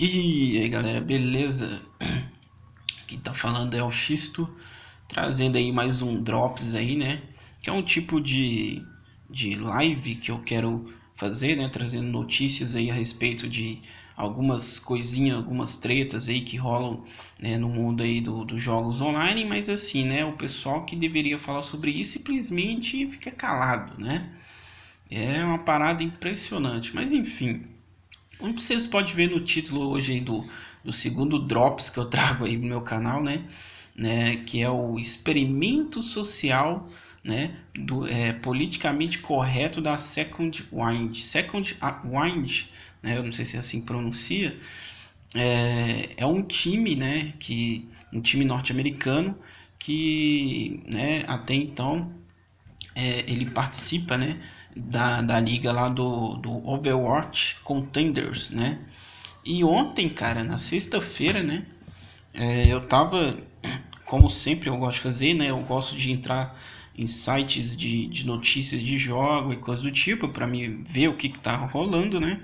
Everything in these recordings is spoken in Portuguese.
E aí galera, beleza? Quem tá falando é o Xisto, trazendo aí mais um Drops aí, né? Que é um tipo de, de live que eu quero fazer, né? Trazendo notícias aí a respeito de algumas coisinhas, algumas tretas aí que rolam né, no mundo aí do, dos jogos online, mas assim, né? O pessoal que deveria falar sobre isso simplesmente fica calado, né? É uma parada impressionante, mas enfim... Como vocês podem ver no título hoje aí do, do segundo Drops que eu trago aí no meu canal, né? né que é o experimento social né, do, é, politicamente correto da Second Wind. Second Wind, né, eu não sei se é assim que pronuncia, é, é um time, né, que, um time norte-americano que né, até então é, ele participa né, da, da liga lá do, do Overwatch Contenders, né? E ontem, cara, na sexta-feira, né? É, eu tava, como sempre eu gosto de fazer, né? Eu gosto de entrar em sites de, de notícias de jogo e coisas do tipo para me ver o que, que tá rolando, né?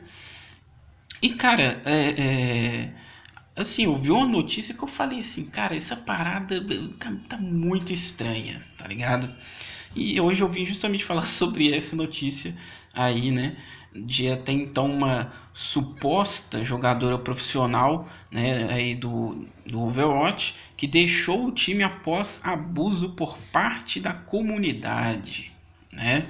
E cara, é, é, assim, eu vi uma notícia que eu falei assim, cara, essa parada tá, tá muito estranha, tá ligado? E hoje eu vim justamente falar sobre essa notícia aí, né? De até então uma suposta jogadora profissional, né? Aí do, do Overwatch, que deixou o time após abuso por parte da comunidade, né?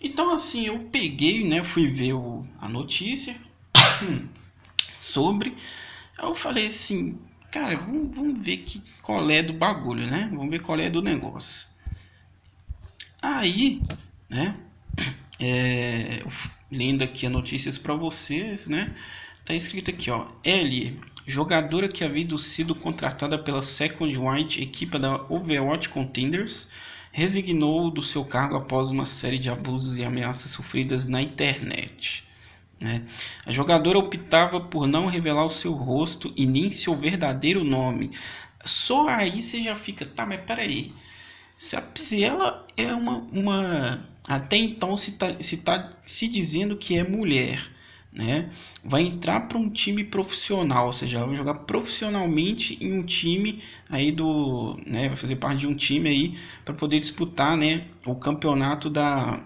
Então assim, eu peguei, né? Fui ver o, a notícia sobre. Eu falei assim, cara, vamos, vamos ver que, qual é do bagulho, né? Vamos ver qual é do negócio. Aí, né? É, lendo aqui as notícias para vocês, né? Tá escrito aqui, ó. L, jogadora que havia sido contratada pela Second White, equipa da Overwatch Contenders, resignou do seu cargo após uma série de abusos e ameaças sofridas na internet. Né? A jogadora optava por não revelar o seu rosto e nem seu verdadeiro nome. Só aí você já fica, tá, mas peraí. Se, se ela é uma, uma. Até então se está se tá se dizendo que é mulher, né? Vai entrar para um time profissional, ou seja, vai jogar profissionalmente em um time aí do, né, vai fazer parte de um time aí para poder disputar, né, o campeonato da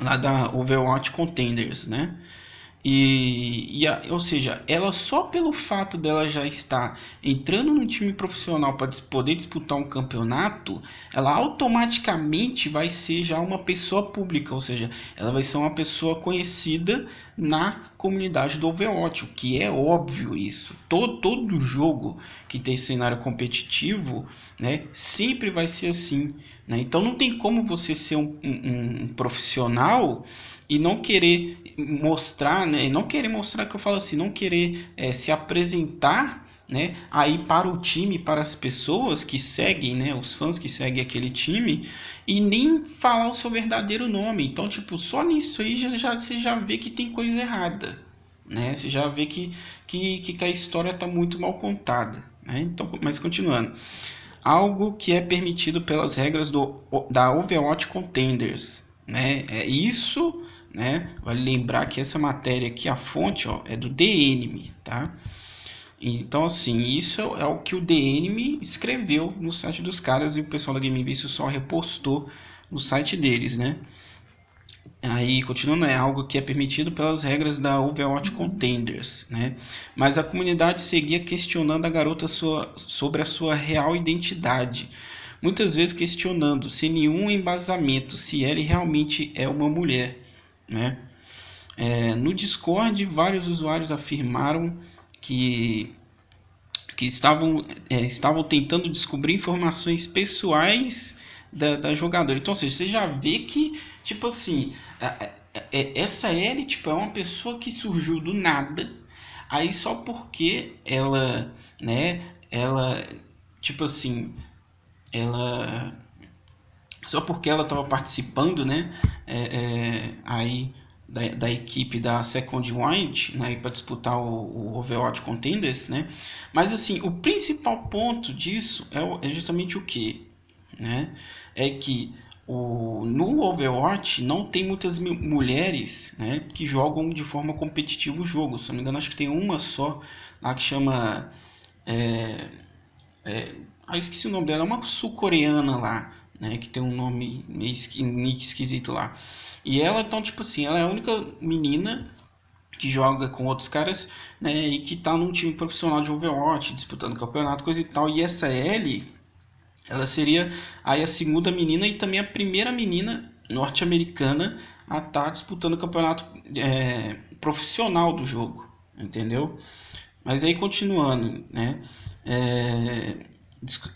lá da Overwatch Contenders, né? E, e a, ou seja, ela só pelo fato dela já estar entrando no time profissional para poder disputar um campeonato, ela automaticamente vai ser já uma pessoa pública, ou seja, ela vai ser uma pessoa conhecida na comunidade do Overwatch, o que é óbvio isso. Todo, todo jogo que tem cenário competitivo, né, sempre vai ser assim. Né? Então não tem como você ser um, um, um profissional e não querer mostrar, né, não querer mostrar que eu falo assim, não querer é, se apresentar, né, aí para o time, para as pessoas que seguem, né, os fãs que seguem aquele time e nem falar o seu verdadeiro nome. Então, tipo, só nisso aí já, já você já vê que tem coisa errada, né? Você já vê que que, que a história está muito mal contada, né? Então, mas continuando algo que é permitido pelas regras do, da Overwatch Contenders. Né? É isso né? Vale lembrar que essa matéria aqui, a fonte, ó, é do DNM, tá? Então, assim, isso é o que o DNM escreveu no site dos caras e o pessoal da Game só repostou no site deles, né? Aí, continuando, é algo que é permitido pelas regras da Overwatch Contenders, né? Mas a comunidade seguia questionando a garota sua, sobre a sua real identidade. Muitas vezes questionando, sem nenhum embasamento, se ela realmente é uma mulher. Né? É, no Discord, vários usuários afirmaram que, que estavam, é, estavam tentando descobrir informações pessoais da, da jogadora. Então, seja, você já vê que, tipo assim, essa Ellie tipo, é uma pessoa que surgiu do nada, aí só porque ela, né, ela, tipo assim, ela só porque ela estava participando, né, é, é, aí da, da, equipe da Second Wind, né, para disputar o, o Overwatch Contenders, né, mas assim, o principal ponto disso é, é justamente o que, né, é que o, no Overwatch não tem muitas mulheres né, que jogam de forma competitiva o jogo. Se não me engano, acho que tem uma só lá que chama. É, é, ah, esqueci o nome dela, é uma sul-coreana lá, né, que tem um nome meio esquisito lá. E ela, então, tipo assim, ela é a única menina que joga com outros caras, né, e que tá num time profissional de Overwatch, disputando campeonato, coisa e tal. E essa Ellie, ela seria aí a segunda menina e também a primeira menina norte-americana a estar tá disputando o campeonato é, profissional do jogo, entendeu? Mas aí continuando, né? É,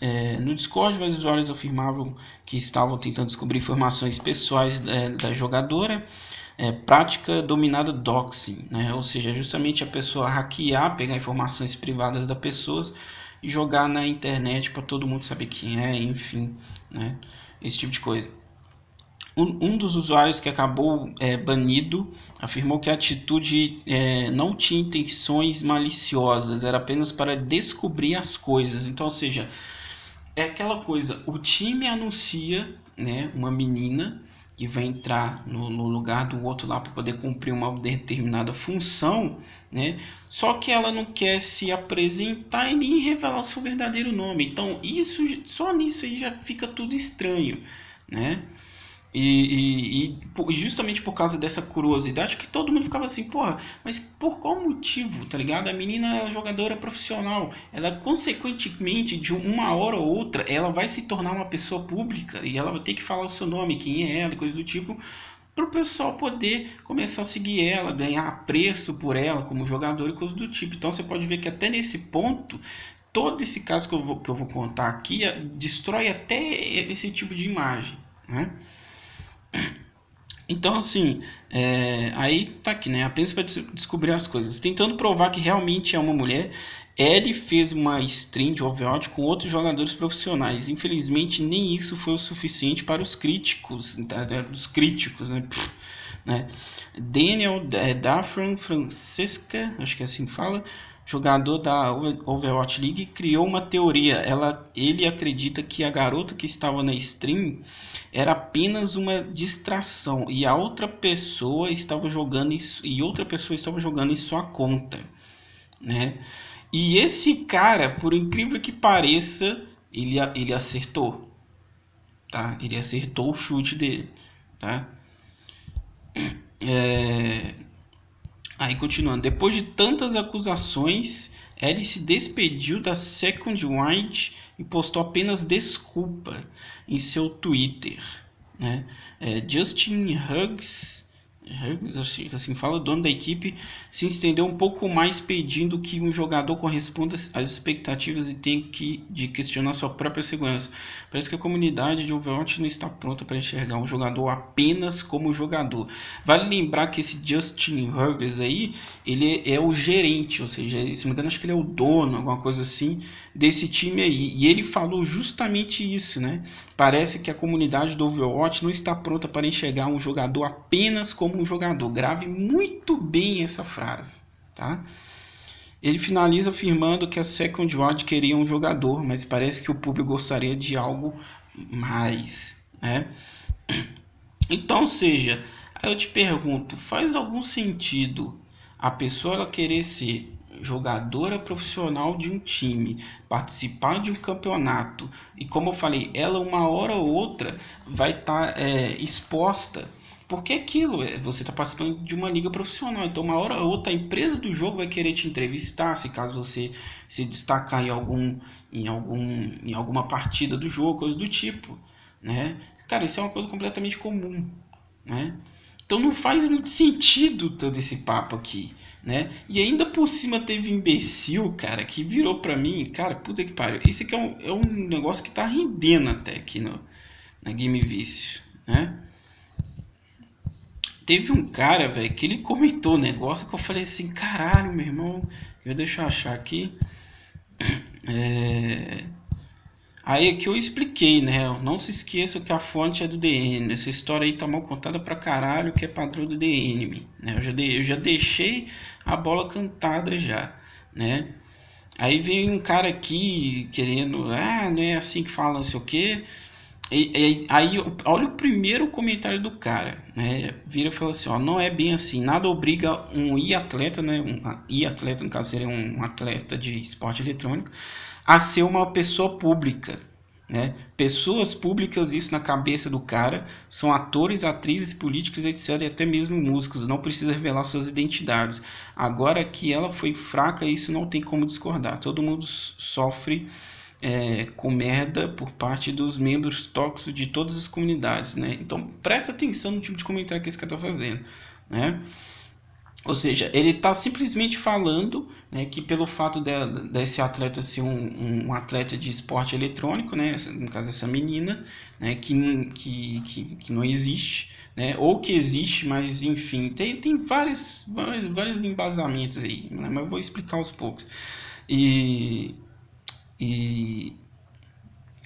é, no Discord, os usuários afirmavam que estavam tentando descobrir informações pessoais é, da jogadora, é, prática dominada doxing, né? ou seja, justamente a pessoa hackear, pegar informações privadas das pessoas e jogar na internet para todo mundo saber quem é, enfim, né? esse tipo de coisa. Um, um dos usuários que acabou é, banido afirmou que a atitude é, não tinha intenções maliciosas, era apenas para descobrir as coisas. Então, ou seja, é aquela coisa: o time anuncia né, uma menina que vai entrar no, no lugar do outro lá para poder cumprir uma determinada função, né? Só que ela não quer se apresentar e nem revelar seu verdadeiro nome. Então, isso só nisso aí já fica tudo estranho, né? E, e, e, justamente por causa dessa curiosidade que todo mundo ficava assim, porra, mas por qual motivo, tá ligado? A menina é jogadora profissional, ela consequentemente de uma hora ou outra, ela vai se tornar uma pessoa pública e ela vai ter que falar o seu nome, quem é ela, coisa do tipo, para o pessoal poder começar a seguir ela, ganhar apreço por ela como jogador e coisa do tipo. Então você pode ver que até nesse ponto todo esse caso que eu vou, que eu vou contar aqui destrói até esse tipo de imagem, né? Então, assim, é, aí tá aqui, né? Apenas para descobrir as coisas. Tentando provar que realmente é uma mulher, ele fez uma stream de Overwatch com outros jogadores profissionais. Infelizmente, nem isso foi o suficiente para os críticos, dos críticos, né? Pff, né? Daniel é, Dafran Francesca, acho que é assim que fala, jogador da Overwatch League, criou uma teoria. Ela, ele acredita que a garota que estava na stream era apenas uma distração e a outra pessoa estava jogando isso, e outra pessoa estava jogando em sua conta, né? E esse cara, por incrível que pareça, ele, ele acertou, tá? Ele acertou o chute dele, tá? É... Aí continuando, depois de tantas acusações, ele se despediu da Second Wind e postou apenas desculpa em seu Twitter. Né? É, Justin Hughes assim, fala, o dono da equipe se estendeu um pouco mais pedindo que um jogador corresponda às expectativas e tenha que de questionar sua própria segurança. Parece que a comunidade de Overwatch não está pronta para enxergar um jogador apenas como jogador. Vale lembrar que esse Justin Hurgers aí, ele é o gerente, ou seja, se não me engano, acho que ele é o dono, alguma coisa assim, desse time aí. E ele falou justamente isso, né? Parece que a comunidade do Overwatch não está pronta para enxergar um jogador apenas como um jogador. Grave muito bem essa frase, tá? Ele finaliza afirmando que a Second Ward queria um jogador, mas parece que o público gostaria de algo mais, né? Então, seja, eu te pergunto, faz algum sentido a pessoa querer ser jogadora profissional de um time, participar de um campeonato e como eu falei, ela uma hora ou outra vai estar tá, é, exposta porque aquilo, é, você está participando de uma liga profissional, então uma hora ou outra a empresa do jogo vai querer te entrevistar, se caso você se destacar em algum em algum em alguma partida do jogo, coisa do tipo, né? Cara, isso é uma coisa completamente comum, né? Então não faz muito sentido todo esse papo aqui, né? E ainda por cima teve imbecil, cara, que virou pra mim, cara, puta que pariu. Isso aqui é um, é um negócio que tá rendendo até aqui no, na Game Vício, né? Teve um cara, velho, que ele comentou um negócio que eu falei assim, caralho, meu irmão, eu deixa eu achar aqui. É... Aí é que eu expliquei, né? Não se esqueça que a fonte é do DN. Essa história aí tá mal contada pra caralho, que é padrão do DN. Né? Eu, já de, eu já deixei a bola cantada já, né? Aí vem um cara aqui querendo, ah, não é assim que fala, não sei o que. e, e, aí, olha o primeiro comentário do cara, né? Vira e fala assim, ó, não é bem assim, nada obriga um i-atleta, né? Um i-atleta, no caso seria um atleta de esporte eletrônico, a ser uma pessoa pública, né? Pessoas públicas, isso na cabeça do cara, são atores, atrizes, políticos, etc. E até mesmo músicos, não precisa revelar suas identidades. Agora que ela foi fraca, isso não tem como discordar. Todo mundo sofre é, com merda por parte dos membros tóxicos de todas as comunidades, né? Então presta atenção no tipo de comentário que esse cara está fazendo, né? Ou seja, ele está simplesmente falando né, que pelo fato de, desse atleta ser um, um, atleta de esporte eletrônico, né, no caso essa menina, né, que, que, que, que não existe, né, ou que existe, mas enfim, tem, tem vários, vários, vários embasamentos aí, né, mas eu vou explicar aos poucos. E e,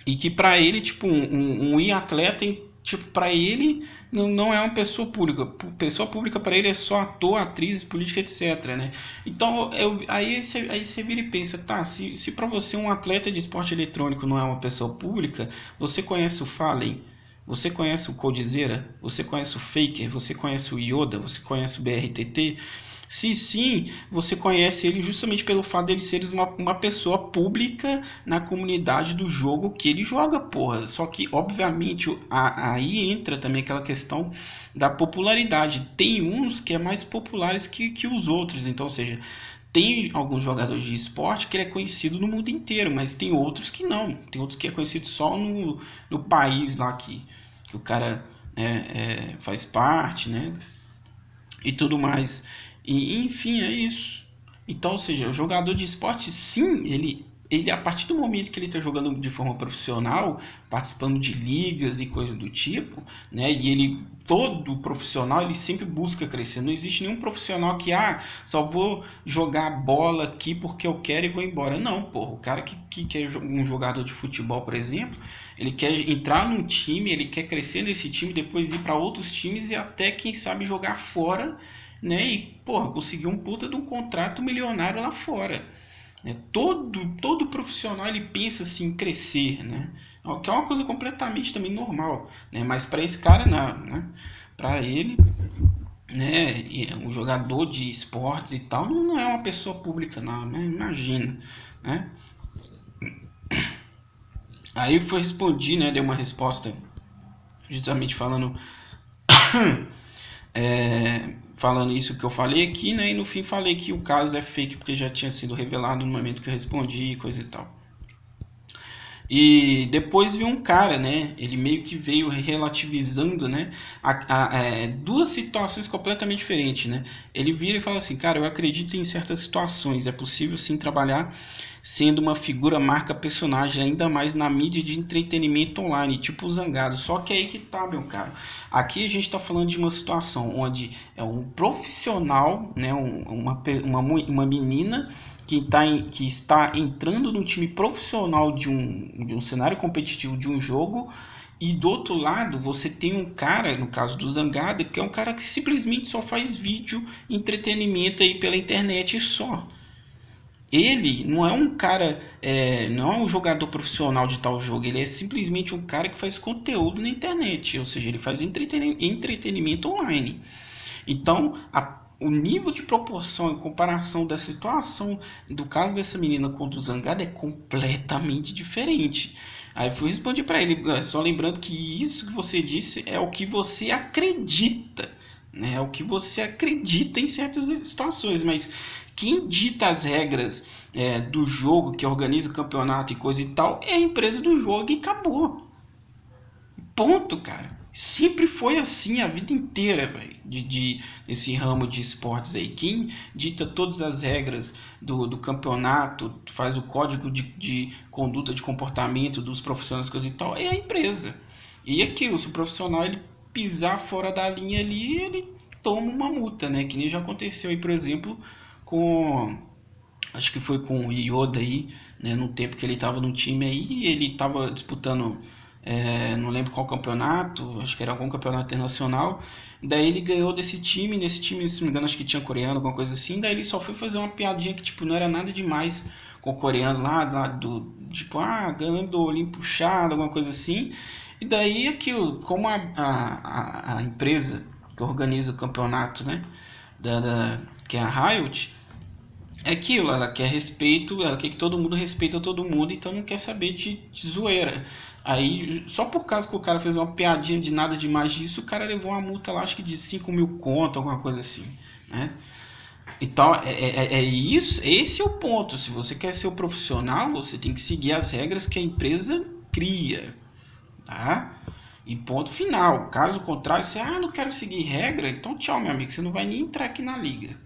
e que para ele, tipo, um, um atleta, tipo, para ele não, não é uma pessoa pública. Pessoa pública para ele é só ator, atriz, política, etc, né? Então, eu, aí você aí vira e pensa, tá, se, se para você um atleta de esporte eletrônico não é uma pessoa pública, você conhece o Fallen? Você conhece o Codizera? Você conhece o Faker? Você conhece o Yoda? Você conhece o BRTT? Se sim, você conhece ele justamente pelo fato dele ser uma, uma pessoa pública na comunidade do jogo que ele joga, porra. Só que, obviamente, a, aí entra também aquela questão da popularidade. Tem uns que é mais populares que, que os outros. Então, ou seja, tem alguns jogadores de esporte que ele é conhecido no mundo inteiro, mas tem outros que não. Tem outros que é conhecido só no, no país lá que, que o cara né, é, faz parte, né? E tudo mais. E, enfim, é isso. Então, ou seja, o jogador de esporte, sim, ele, ele a partir do momento que ele está jogando de forma profissional, participando de ligas e coisas do tipo, né? E ele todo profissional ele sempre busca crescer. Não existe nenhum profissional que ah só vou jogar bola aqui porque eu quero e vou embora. Não, porra. O cara que, que quer um jogador de futebol, por exemplo, ele quer entrar num time, ele quer crescer nesse time, depois ir para outros times e até quem sabe jogar fora né? E, porra, conseguiu um puta de um contrato milionário lá fora. Né? Todo, todo profissional ele pensa assim em crescer, né? Que é uma coisa completamente também normal, né? Mas para esse cara não, né? Para ele, né? Um jogador de esportes e tal não é uma pessoa pública, não, né? Imagina, né? Aí foi respondi, né? Deu uma resposta justamente falando é, falando isso que eu falei aqui, né? E no fim falei que o caso é fake porque já tinha sido revelado no momento que eu respondi coisa e tal. E depois viu um cara, né? Ele meio que veio relativizando, né? A, a, é, duas situações completamente diferentes, né? Ele vira e fala assim, cara, eu acredito em certas situações, é possível sim trabalhar sendo uma figura marca personagem ainda mais na mídia de entretenimento online, tipo Zangado. Só que é aí que tá, meu caro. Aqui a gente está falando de uma situação onde é um profissional, né, uma, uma, uma menina que, tá em, que está entrando no time profissional de um, de um cenário competitivo de um jogo. E do outro lado, você tem um cara, no caso do Zangado, que é um cara que simplesmente só faz vídeo, entretenimento aí pela internet só ele não é um cara, é, não é um jogador profissional de tal jogo, ele é simplesmente um cara que faz conteúdo na internet, ou seja, ele faz entretenimento online. Então, a, o nível de proporção em comparação da situação do caso dessa menina com o do Zangado é completamente diferente. Aí eu fui responder para ele, é, só lembrando que isso que você disse é o que você acredita, né? É o que você acredita em certas situações, mas quem dita as regras é, do jogo, que organiza o campeonato e coisa e tal, é a empresa do jogo e acabou. Ponto, cara. Sempre foi assim a vida inteira, velho, de, de esse ramo de esportes aí. Quem dita todas as regras do, do campeonato, faz o código de, de conduta de comportamento dos profissionais, coisa e tal, é a empresa. E aquilo, se o profissional ele pisar fora da linha ali, ele toma uma multa, né? Que nem já aconteceu aí, por exemplo, com acho que foi com o Yoda aí, né, no tempo que ele estava no time aí, ele estava disputando, é, não lembro qual campeonato, acho que era algum campeonato internacional, daí ele ganhou desse time, nesse time, se não me engano, acho que tinha coreano, alguma coisa assim, daí ele só foi fazer uma piadinha que, tipo, não era nada demais com o coreano lá, lá do, tipo, ah, ganhando olhinho puxado, alguma coisa assim, E daí aquilo, como a, a, a empresa que organiza o campeonato, né? Da, da, que é a Riot, é aquilo, ela quer respeito, ela quer que todo mundo respeita todo mundo, então não quer saber de, de zoeira. Aí, só por causa que o cara fez uma piadinha de nada demais disso, o cara levou uma multa lá, acho que de 5 mil conto, alguma coisa assim, né? Então, é, é, é, isso, esse é o ponto. Se você quer ser o profissional, você tem que seguir as regras que a empresa cria, tá? E ponto final. Caso contrário, você, ah, não quero seguir regra, então tchau, meu amigo, você não vai nem entrar aqui na liga.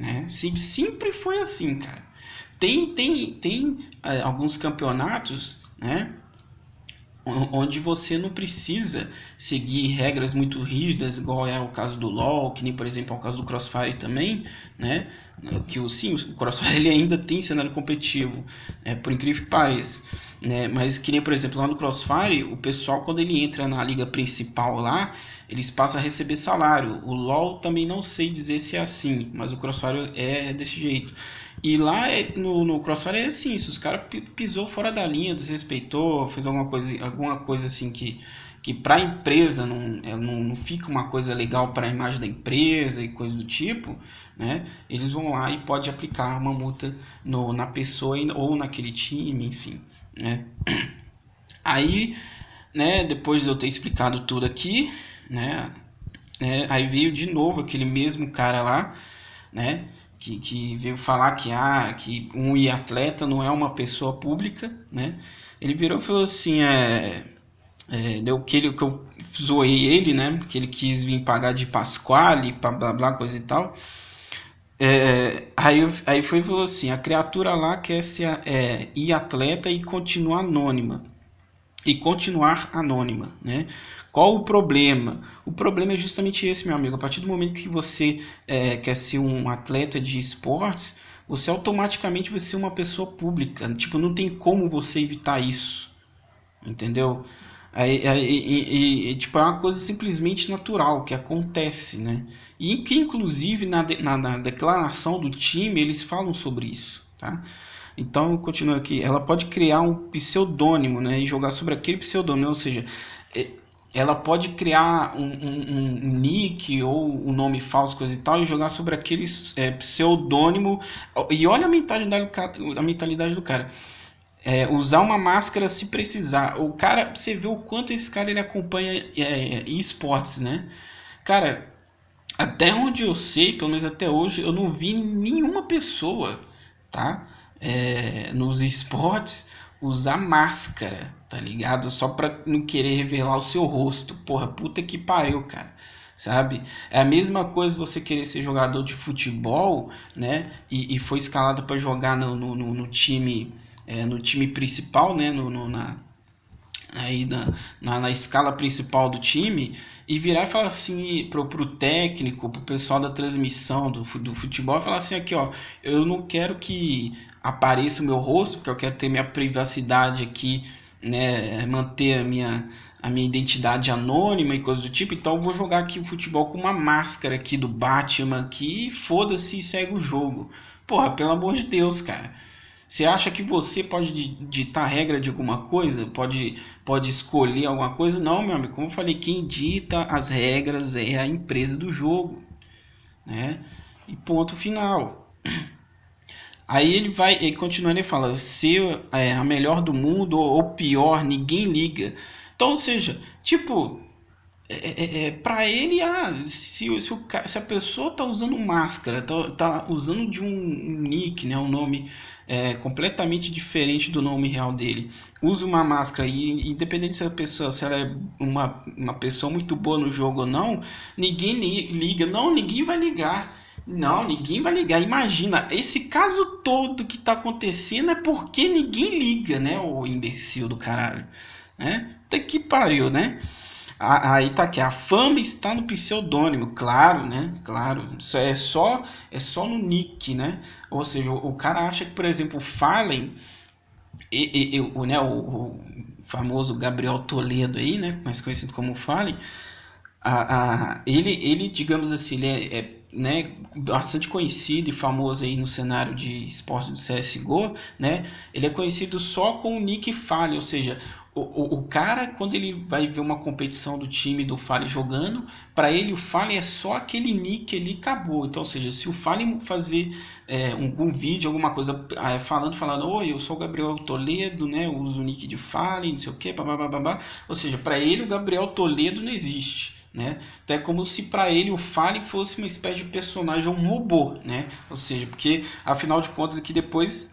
Né? Sempre foi assim, cara. Tem, tem, tem é, alguns campeonatos, né? onde você não precisa seguir regras muito rígidas, igual é o caso do LoL, que nem por exemplo é o caso do Crossfire também, né? Que o sim, o Crossfire ele ainda tem cenário competitivo, é, por incrível que pareça, né? Mas que nem por exemplo lá no Crossfire, o pessoal quando ele entra na liga principal lá, eles passam a receber salário. O LoL também não sei dizer se é assim, mas o Crossfire é desse jeito. E lá é, no, no Crossfire é assim, se os caras pisou fora da linha, desrespeitou, fez alguma coisa, alguma coisa assim que, que para a empresa não, é, não, não fica uma coisa legal para a imagem da empresa e coisa do tipo, né? Eles vão lá e pode aplicar uma multa no, na pessoa ou naquele time, enfim, né? Aí, né, depois de eu ter explicado tudo aqui, né, né aí veio de novo aquele mesmo cara lá, né? que, que veio falar que, ah, que um atleta não é uma pessoa pública, né? Ele virou e falou assim, é, é, deu que, ele, que eu zoei ele, né? Que ele quis vir pagar de Pasquale, blá blá blá, coisa e tal. É, aí, aí foi falou assim, a criatura lá quer ser é, ir atleta e continuar anônima. E continuar anônima, né? Qual o problema? O problema é justamente esse, meu amigo. A partir do momento que você é, quer ser um atleta de esportes, você automaticamente vai ser uma pessoa pública. Tipo, não tem como você evitar isso. Entendeu? É, é, tipo, é uma coisa simplesmente natural que acontece, né? E que inclusive na, na, na declaração do time eles falam sobre isso, tá? Então, continua aqui. Ela pode criar um pseudônimo, né? E jogar sobre aquele pseudônimo, ou seja, é, ela pode criar um, um, um, nick ou um nome falso, coisa e tal, e jogar sobre aquele é, pseudônimo. E olha a mentalidade, a mentalidade do cara. É, usar uma máscara se precisar. O cara, você vê o quanto esse cara ele acompanha é, esportes, né? Cara, até onde eu sei, pelo menos até hoje, eu não vi nenhuma pessoa, tá? É, nos esportes usar máscara, tá ligado? Só pra não querer revelar o seu rosto. Porra, puta que pariu, cara. Sabe? É a mesma coisa você querer ser jogador de futebol, né? E, e foi escalado para jogar no, no, no, time é, no time principal, né? No, no na, aí na, na, na, escala principal do time e virar e falar assim pro, pro técnico, pro pessoal da transmissão do, do futebol, falar assim aqui, ó, eu não quero que apareça o meu rosto, porque eu quero ter minha privacidade aqui, né, manter a minha, a minha identidade anônima e coisa do tipo, então eu vou jogar aqui o futebol com uma máscara aqui do Batman aqui foda-se e segue o jogo. Porra, pelo amor de Deus, cara. Você acha que você pode ditar regra de alguma coisa? Pode, pode escolher alguma coisa? Não, meu amigo. Como eu falei, quem dita as regras é a empresa do jogo. Né? E ponto final. Aí ele vai, ele continua, ele fala, ser é, a melhor do mundo ou pior, ninguém liga. Então, ou seja, tipo, é, é, é para ele, ah, se, se, o, se, a pessoa tá usando máscara, tá, tá usando de um, um, nick, né, um nome é, completamente diferente do nome real dele, usa uma máscara e independente se a pessoa, se ela é uma, uma pessoa muito boa no jogo ou não, ninguém liga, não, ninguém vai ligar. Não, ninguém vai ligar. Imagina, esse caso todo que tá acontecendo é porque ninguém liga, né? O imbecil do caralho. Né? Até que pariu, né? Aí tá aqui, a fama está no pseudônimo, claro, né? Claro, isso é só é só no nick, né? Ou seja, o, o cara acha que, por exemplo, o Fallen, e, e, o, né, o, o, famoso Gabriel Toledo aí, né? Mais conhecido como Fallen, a, a, ele, ele, digamos assim, ele é, é né, bastante conhecido e famoso aí no cenário de esporte do CSGO, né, ele é conhecido só com o nick Fallen, ou seja, o, o, o, cara, quando ele vai ver uma competição do time do Fallen jogando, para ele o Fallen é só aquele nick ali acabou. Então, ou seja, se o Fallen fazer é, um, um, vídeo, alguma coisa é, falando, falando, oi, eu sou o Gabriel Toledo, né? Eu uso o nick de Fallen, não sei o que, babá. Ou seja, para ele o Gabriel Toledo não existe. Né? Então é como se para ele o Fallen fosse uma espécie de personagem, um robô, né? Ou seja, porque afinal de contas aqui depois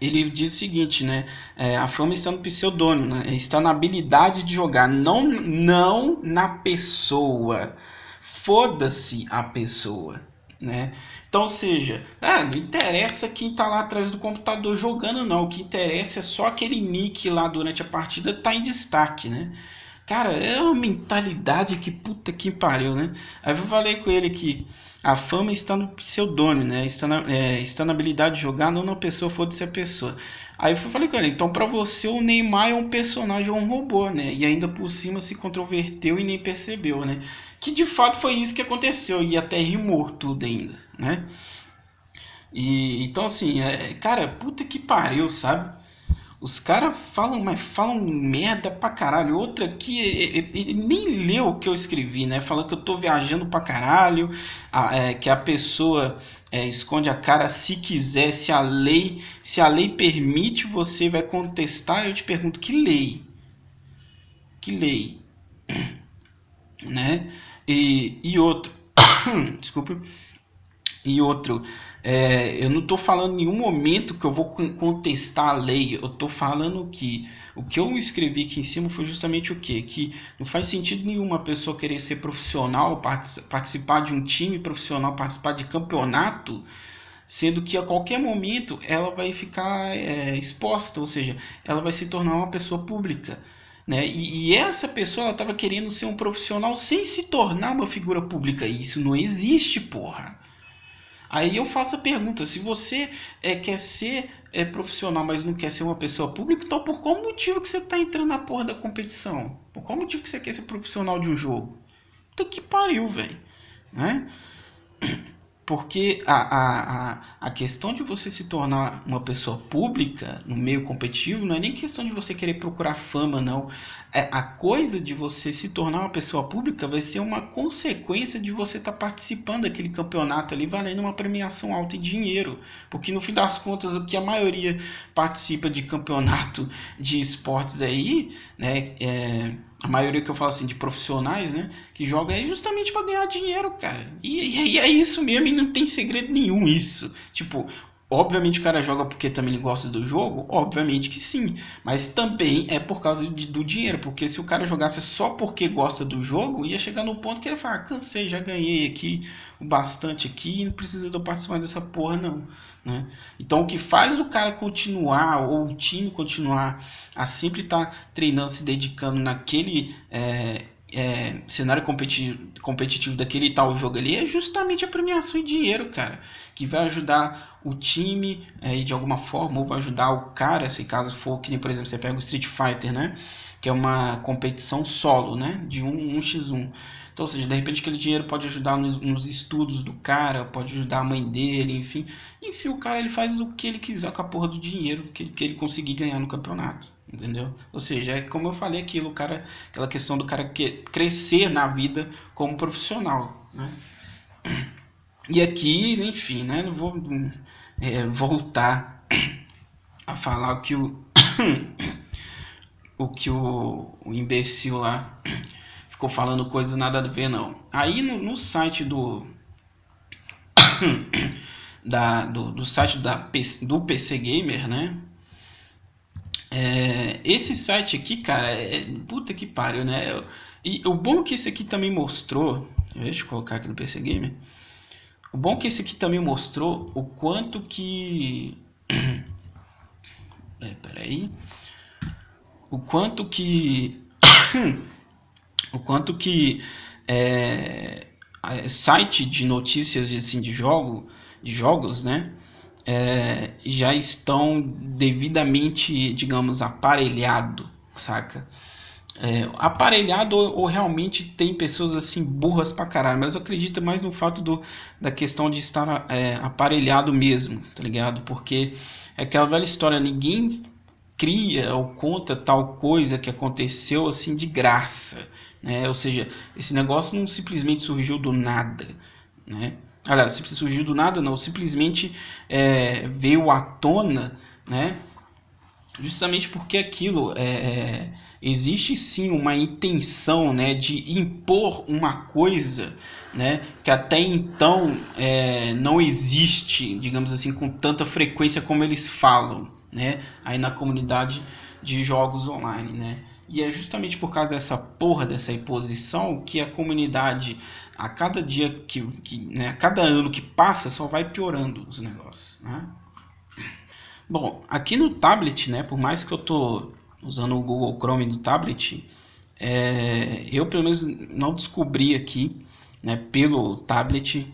ele diz o seguinte, né? É, a fama está no pseudônimo, né? está na habilidade de jogar, não, não na pessoa. Foda-se a pessoa, né? Então, ou seja, ah, não interessa quem está lá atrás do computador jogando, não. O que interessa é só aquele nick lá durante a partida tá em destaque, né? Cara, é uma mentalidade que puta que pariu, né? Aí eu falei com ele que a fama está no pseudônimo, né? Está na, é, está na habilidade de jogar, não na pessoa, foda-se a pessoa. Aí eu falei com ele, então para você o Neymar é um personagem ou um robô, né? E ainda por cima se controverteu e nem percebeu, né? Que de fato foi isso que aconteceu e até rimou tudo ainda, né? E então assim, é, cara, puta que pariu, sabe? Os caras falam, mas falam merda pra caralho. Outra aqui, ele nem leu o que eu escrevi, né? Falando que eu tô viajando pra caralho, a, é, que a pessoa é, esconde a cara se quiser, se a lei, se a lei permite, você vai contestar. Eu te pergunto, que lei? Que lei? Né? E, e outro, desculpa, e outro, é, eu não estou falando em nenhum momento que eu vou contestar a lei. Eu estou falando que o que eu escrevi aqui em cima foi justamente o que? Que não faz sentido nenhum uma pessoa querer ser profissional, participar de um time profissional, participar de campeonato, sendo que a qualquer momento ela vai ficar é, exposta, ou seja, ela vai se tornar uma pessoa pública. Né? E, e essa pessoa estava querendo ser um profissional sem se tornar uma figura pública. E isso não existe, porra. Aí eu faço a pergunta: se você é, quer ser é, profissional, mas não quer ser uma pessoa pública, então por qual motivo que você está entrando na porra da competição? Por qual motivo que você quer ser profissional de um jogo? Puta que pariu, velho. Né? Porque a, a, a, questão de você se tornar uma pessoa pública no meio competitivo não é nem questão de você querer procurar fama, não. É, a coisa de você se tornar uma pessoa pública vai ser uma consequência de você estar tá participando daquele campeonato ali, valendo uma premiação alta em dinheiro. Porque no fim das contas, o que a maioria participa de campeonato de esportes aí, né? É, a maioria que eu falo assim de profissionais, né, que joga é justamente para ganhar dinheiro, cara. E, e, é isso mesmo, e não tem segredo nenhum isso. Tipo, obviamente o cara joga porque também ele gosta do jogo, obviamente que sim, mas também é por causa de, do dinheiro, porque se o cara jogasse só porque gosta do jogo, ia chegar no ponto que ele fala, ah, cansei, já ganhei aqui o bastante aqui, não precisa de eu participar dessa porra não. Né? Então, o que faz o cara continuar, ou o time continuar a sempre estar tá treinando, se dedicando naquele é, é, cenário competitivo, competitivo daquele tal jogo ali, é justamente a premiação e dinheiro, cara. Que vai ajudar o time é, de alguma forma, ou vai ajudar o cara, se caso for, que nem, por exemplo, você pega o Street Fighter, né? Que é uma competição solo, né? De 1 um, x 1. Então, ou seja, de repente aquele dinheiro pode ajudar nos, nos, estudos do cara, pode ajudar a mãe dele, enfim. Enfim, o cara ele faz o que ele quiser com a porra do dinheiro que, que ele conseguir ganhar no campeonato. Entendeu? Ou seja, é como eu falei aquilo, cara, aquela questão do cara que, crescer na vida como profissional. Né? E aqui, enfim, né? Não vou é, voltar a falar o que o, o que o, o imbecil lá ficou falando coisa nada a ver não. Aí no, no site do, da, do, do site da, do PC Gamer, né? É, esse site aqui, cara, é puta que pariu, né? E o bom é que esse aqui também mostrou, deixa eu colocar aqui no PC Gamer. O bom é que esse aqui também mostrou o quanto que é, peraí. O quanto que o quanto que é, site de notícias assim, de jogo, de jogos, né, é, já estão devidamente, digamos, aparelhado, saca? É, aparelhado ou, ou, realmente tem pessoas assim burras pra caralho, mas eu acredito mais no fato do, da questão de estar é, aparelhado mesmo, tá ligado? Porque é aquela velha história, ninguém cria ou conta tal coisa que aconteceu assim de graça, né? Ou seja, esse negócio não simplesmente surgiu do nada, né? Aliás, surgiu do nada não, simplesmente é, veio à tona, né? Justamente porque aquilo é, é, existe sim uma intenção, né, de impor uma coisa, né, que até então é, não existe, digamos assim, com tanta frequência como eles falam, né, aí na comunidade de jogos online, né? E é justamente por causa dessa porra dessa imposição que a comunidade a cada dia que, que né, a cada ano que passa só vai piorando os negócios, né? Bom, aqui no tablet, né, por mais que eu tô usando o Google Chrome do tablet, é, eu pelo menos não descobri aqui, né, pelo tablet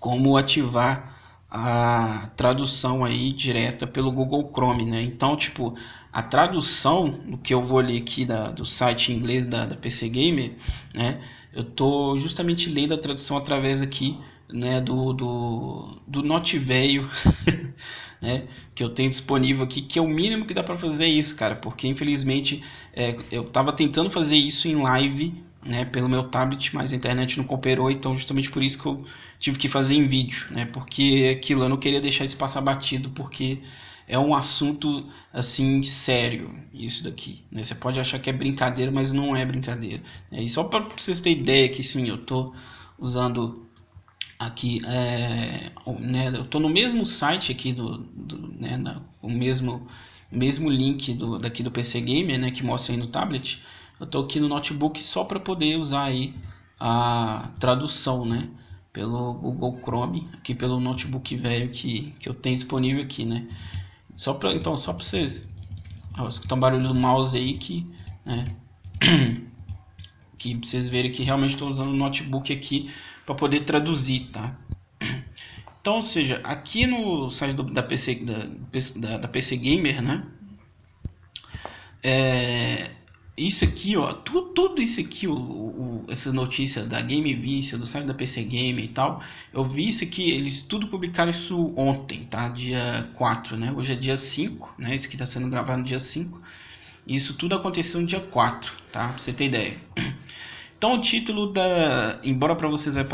como ativar a tradução aí direta pelo Google Chrome, né? Então, tipo, a tradução do que eu vou ler aqui da, do site inglês da, da PC Gamer, né? Eu tô justamente lendo a tradução através aqui, né, do do, do Note Velho, né, que eu tenho disponível aqui, que é o mínimo que dá para fazer isso, cara, porque infelizmente é, eu tava tentando fazer isso em live né, pelo meu tablet, mas a internet não cooperou, então justamente por isso que eu tive que fazer em vídeo, né, porque aquilo eu não queria deixar isso passar batido, porque é um assunto assim sério isso daqui, né, você pode achar que é brincadeira, mas não é brincadeira, né, só para vocês terem ideia que sim, eu tô usando aqui, é, né, eu tô no mesmo site aqui do, do né, na, o mesmo mesmo link do, daqui do PC Gamer, né, que mostra aí no tablet, eu estou aqui no notebook só para poder usar aí a tradução, né? Pelo Google Chrome, aqui pelo notebook velho que, que eu tenho disponível aqui, né? Só para então só para vocês ó, escutar um barulho do mouse aí que, né? que vocês verem que realmente estou usando o notebook aqui para poder traduzir, tá? Então, ou seja, aqui no site do, da, PC, da, da, da PC Gamer, né? É, isso aqui, ó, tudo, isso aqui, o, o, essa notícia da Game Vícia, do site da PC Game e tal, eu vi isso aqui, eles tudo publicaram isso ontem, tá? Dia 4, né? Hoje é dia 5, né? Isso aqui tá sendo gravado no dia 5. Isso tudo aconteceu no dia 4, tá? Pra você ter ideia. Então o título da... Embora para vocês vai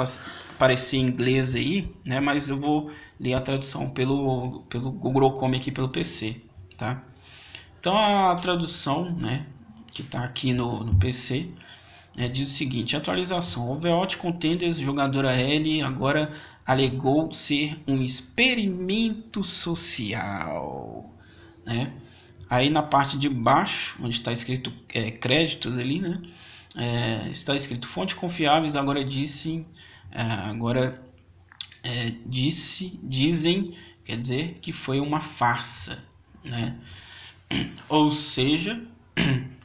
aparecer em inglês aí, né? Mas eu vou ler a tradução pelo, pelo Google Chrome aqui pelo PC, tá? Então a tradução, né? Que está aqui no, no PC, né, diz o seguinte: atualização. Overwatch Contenders jogadora L agora alegou ser um experimento social, né? Aí na parte de baixo, onde está escrito é, créditos ali, né? É, está escrito fontes confiáveis. Agora disse, é, agora é, disse, dizem, quer dizer que foi uma farsa, né? Ou seja,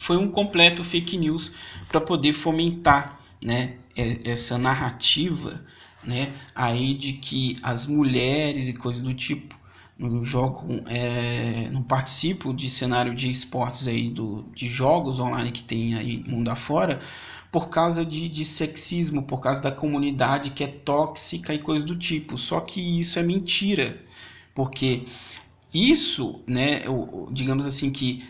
foi um completo fake news para poder fomentar né, essa narrativa né, aí de que as mulheres e coisas do tipo não jogam, é, não participam de cenário de esportes aí do, de jogos online que tem aí mundo afora por causa de, de sexismo, por causa da comunidade que é tóxica e coisas do tipo. Só que isso é mentira, porque isso, né, digamos assim que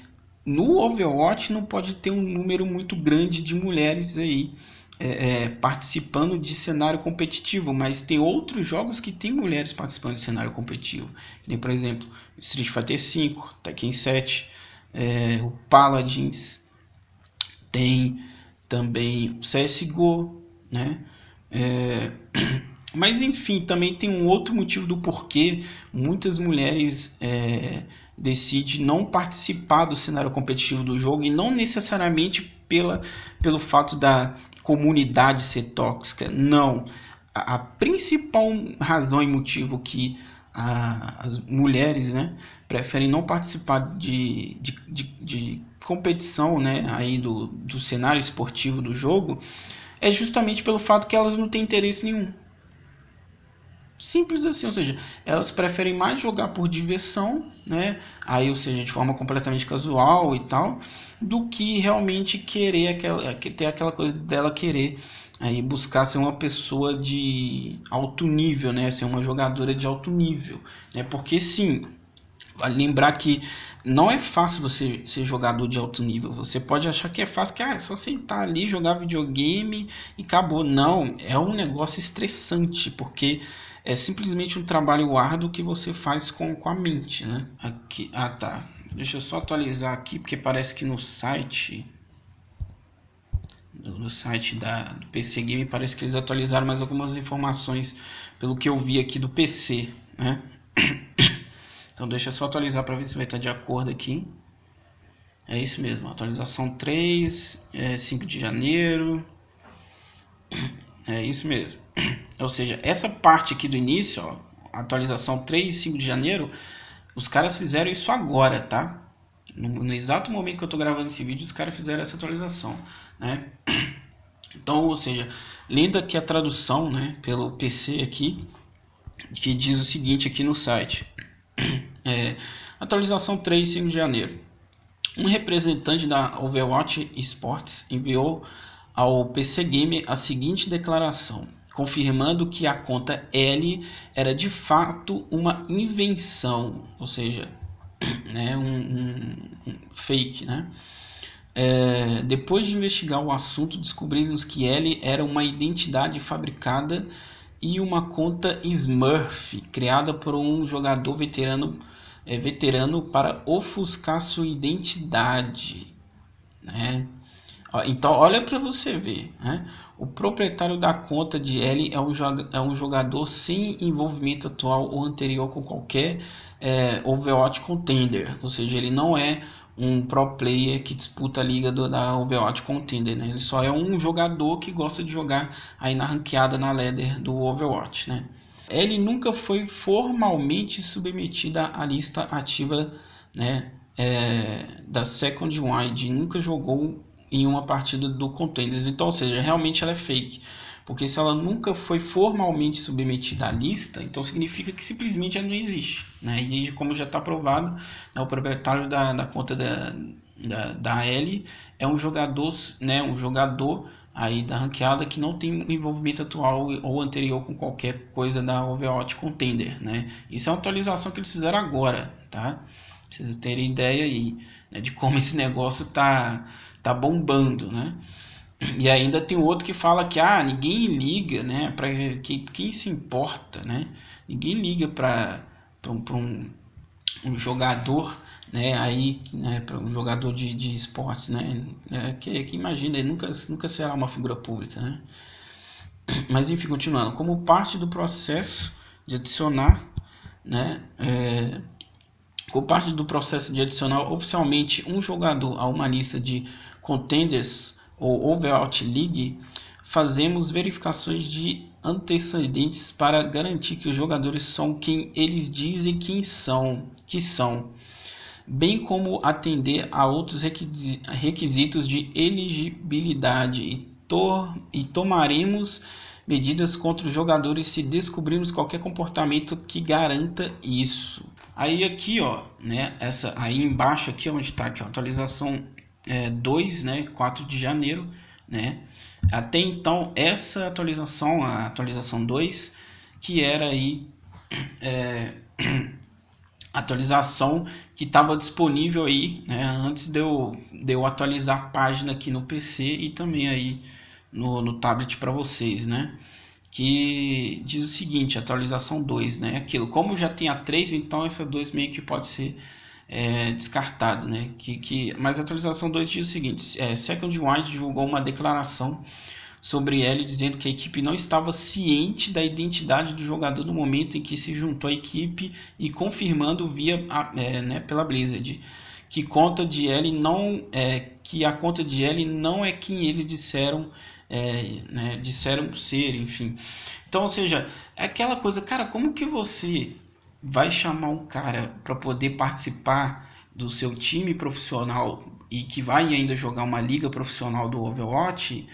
no Overwatch não pode ter um número muito grande de mulheres aí é, é, participando de cenário competitivo, mas tem outros jogos que tem mulheres participando de cenário competitivo. Nem, por exemplo, Street Fighter V, Tekken 7, é, o Paladins, tem também o CSGO, né? É, mas enfim, também tem um outro motivo do porquê muitas mulheres é, decide não participar do cenário competitivo do jogo e não necessariamente pela, pelo fato da comunidade ser tóxica. Não. A, a principal razão e motivo que a, as mulheres né, preferem não participar de, de, de, de competição né, aí do, do cenário esportivo do jogo é justamente pelo fato que elas não têm interesse nenhum. Simples assim, ou seja, elas preferem mais jogar por diversão, né? Aí, ou seja, de forma completamente casual e tal, do que realmente querer aquela, ter aquela coisa dela querer aí buscar ser uma pessoa de alto nível, né? Ser uma jogadora de alto nível, né? Porque sim, Vale lembrar que não é fácil você ser jogador de alto nível. Você pode achar que é fácil, que ah, é só sentar ali, jogar videogame e acabou. Não, é um negócio estressante, porque é simplesmente um trabalho árduo que você faz com, com a mente, né? Aqui, ah tá, deixa eu só atualizar aqui, porque parece que no site no site da, do PC Game parece que eles atualizaram mais algumas informações pelo que eu vi aqui do PC, né? Então deixa eu só atualizar para ver se vai estar de acordo aqui. É isso mesmo, atualização 3, é 5 de janeiro. É isso mesmo. Ou seja, essa parte aqui do início, ó, atualização 3 e 5 de janeiro, os caras fizeram isso agora, tá? No, no exato momento que eu estou gravando esse vídeo, os caras fizeram essa atualização, né? Então, ou seja, lendo aqui a tradução, né, pelo PC aqui, que diz o seguinte aqui no site. É, atualização 3, 5 de janeiro. Um representante da Overwatch Sports enviou ao PC Game a seguinte declaração, confirmando que a conta L era de fato uma invenção, ou seja, né, um, um, um fake, né? É, depois de investigar o assunto, descobrimos que L era uma identidade fabricada e uma conta Smurf criada por um jogador veterano é, veterano para ofuscar sua identidade. Né? Então, olha para você ver. Né? O proprietário da conta de L é um, é um jogador sem envolvimento atual ou anterior com qualquer é, Overwatch Contender. Ou seja, ele não é um pro player que disputa a liga do, da Overwatch Contender. Né? Ele só é um jogador que gosta de jogar aí na ranqueada na ladder do Overwatch. Né? nunca foi formalmente submetido à lista ativa né, é, da Second Wide, nunca jogou em uma partida do Contenders, então, ou seja, realmente ela é fake. Porque se ela nunca foi formalmente submetida à lista, então significa que simplesmente ela não existe. Né? E como já está provado, né, o proprietário da, da conta da, da, da L é um jogador, né, um jogador aí da ranqueada que não tem envolvimento atual ou anterior com qualquer coisa da Overwatch Contender, né? Isso é uma atualização que eles fizeram agora, tá? Pra vocês terem ideia aí né, de como esse negócio tá, tá bombando, né? E ainda tem outro que fala que ah, ninguém liga, né? Para que quem se importa, né? Ninguém liga para um, um, um jogador né, aí, né, para um jogador de, de esportes, né, é, que, que imagina, ele nunca, nunca será uma figura pública, né. Mas enfim, continuando, como parte do processo de adicionar, né, é, como parte do processo de adicionar oficialmente um jogador a uma lista de contenders ou Overwatch League, fazemos verificações de antecedentes para garantir que os jogadores são quem eles dizem que são, que são bem como atender a outros requisitos de elegibilidade e, e tomaremos medidas contra os jogadores se descobrirmos qualquer comportamento que garanta isso. Aí aqui, ó, né, essa aí embaixo aqui onde está aqui, ó, atualização é, 2, né, 4 de janeiro, né? Até então essa atualização, a atualização 2, que era aí é, atualização que estava disponível aí né, antes de eu, de eu atualizar a página aqui no PC e também aí no, no tablet para vocês, né? Que diz o seguinte, atualização 2, né? Aquilo, como já tem a 3, então essa 2 meio que pode ser é, descartado, né? Que, que, mas a atualização 2 diz o seguinte, é, Second Wind divulgou uma declaração sobre ele, dizendo que a equipe não estava ciente da identidade do jogador no momento em que se juntou à equipe e confirmando via é, né, pela Blizzard que conta de L não é que a conta de L não é quem eles disseram é, né, disseram ser, enfim. Então, ou seja, é aquela coisa, cara, como que você vai chamar um cara para poder participar do seu time profissional e que vai ainda jogar uma liga profissional do Overwatch?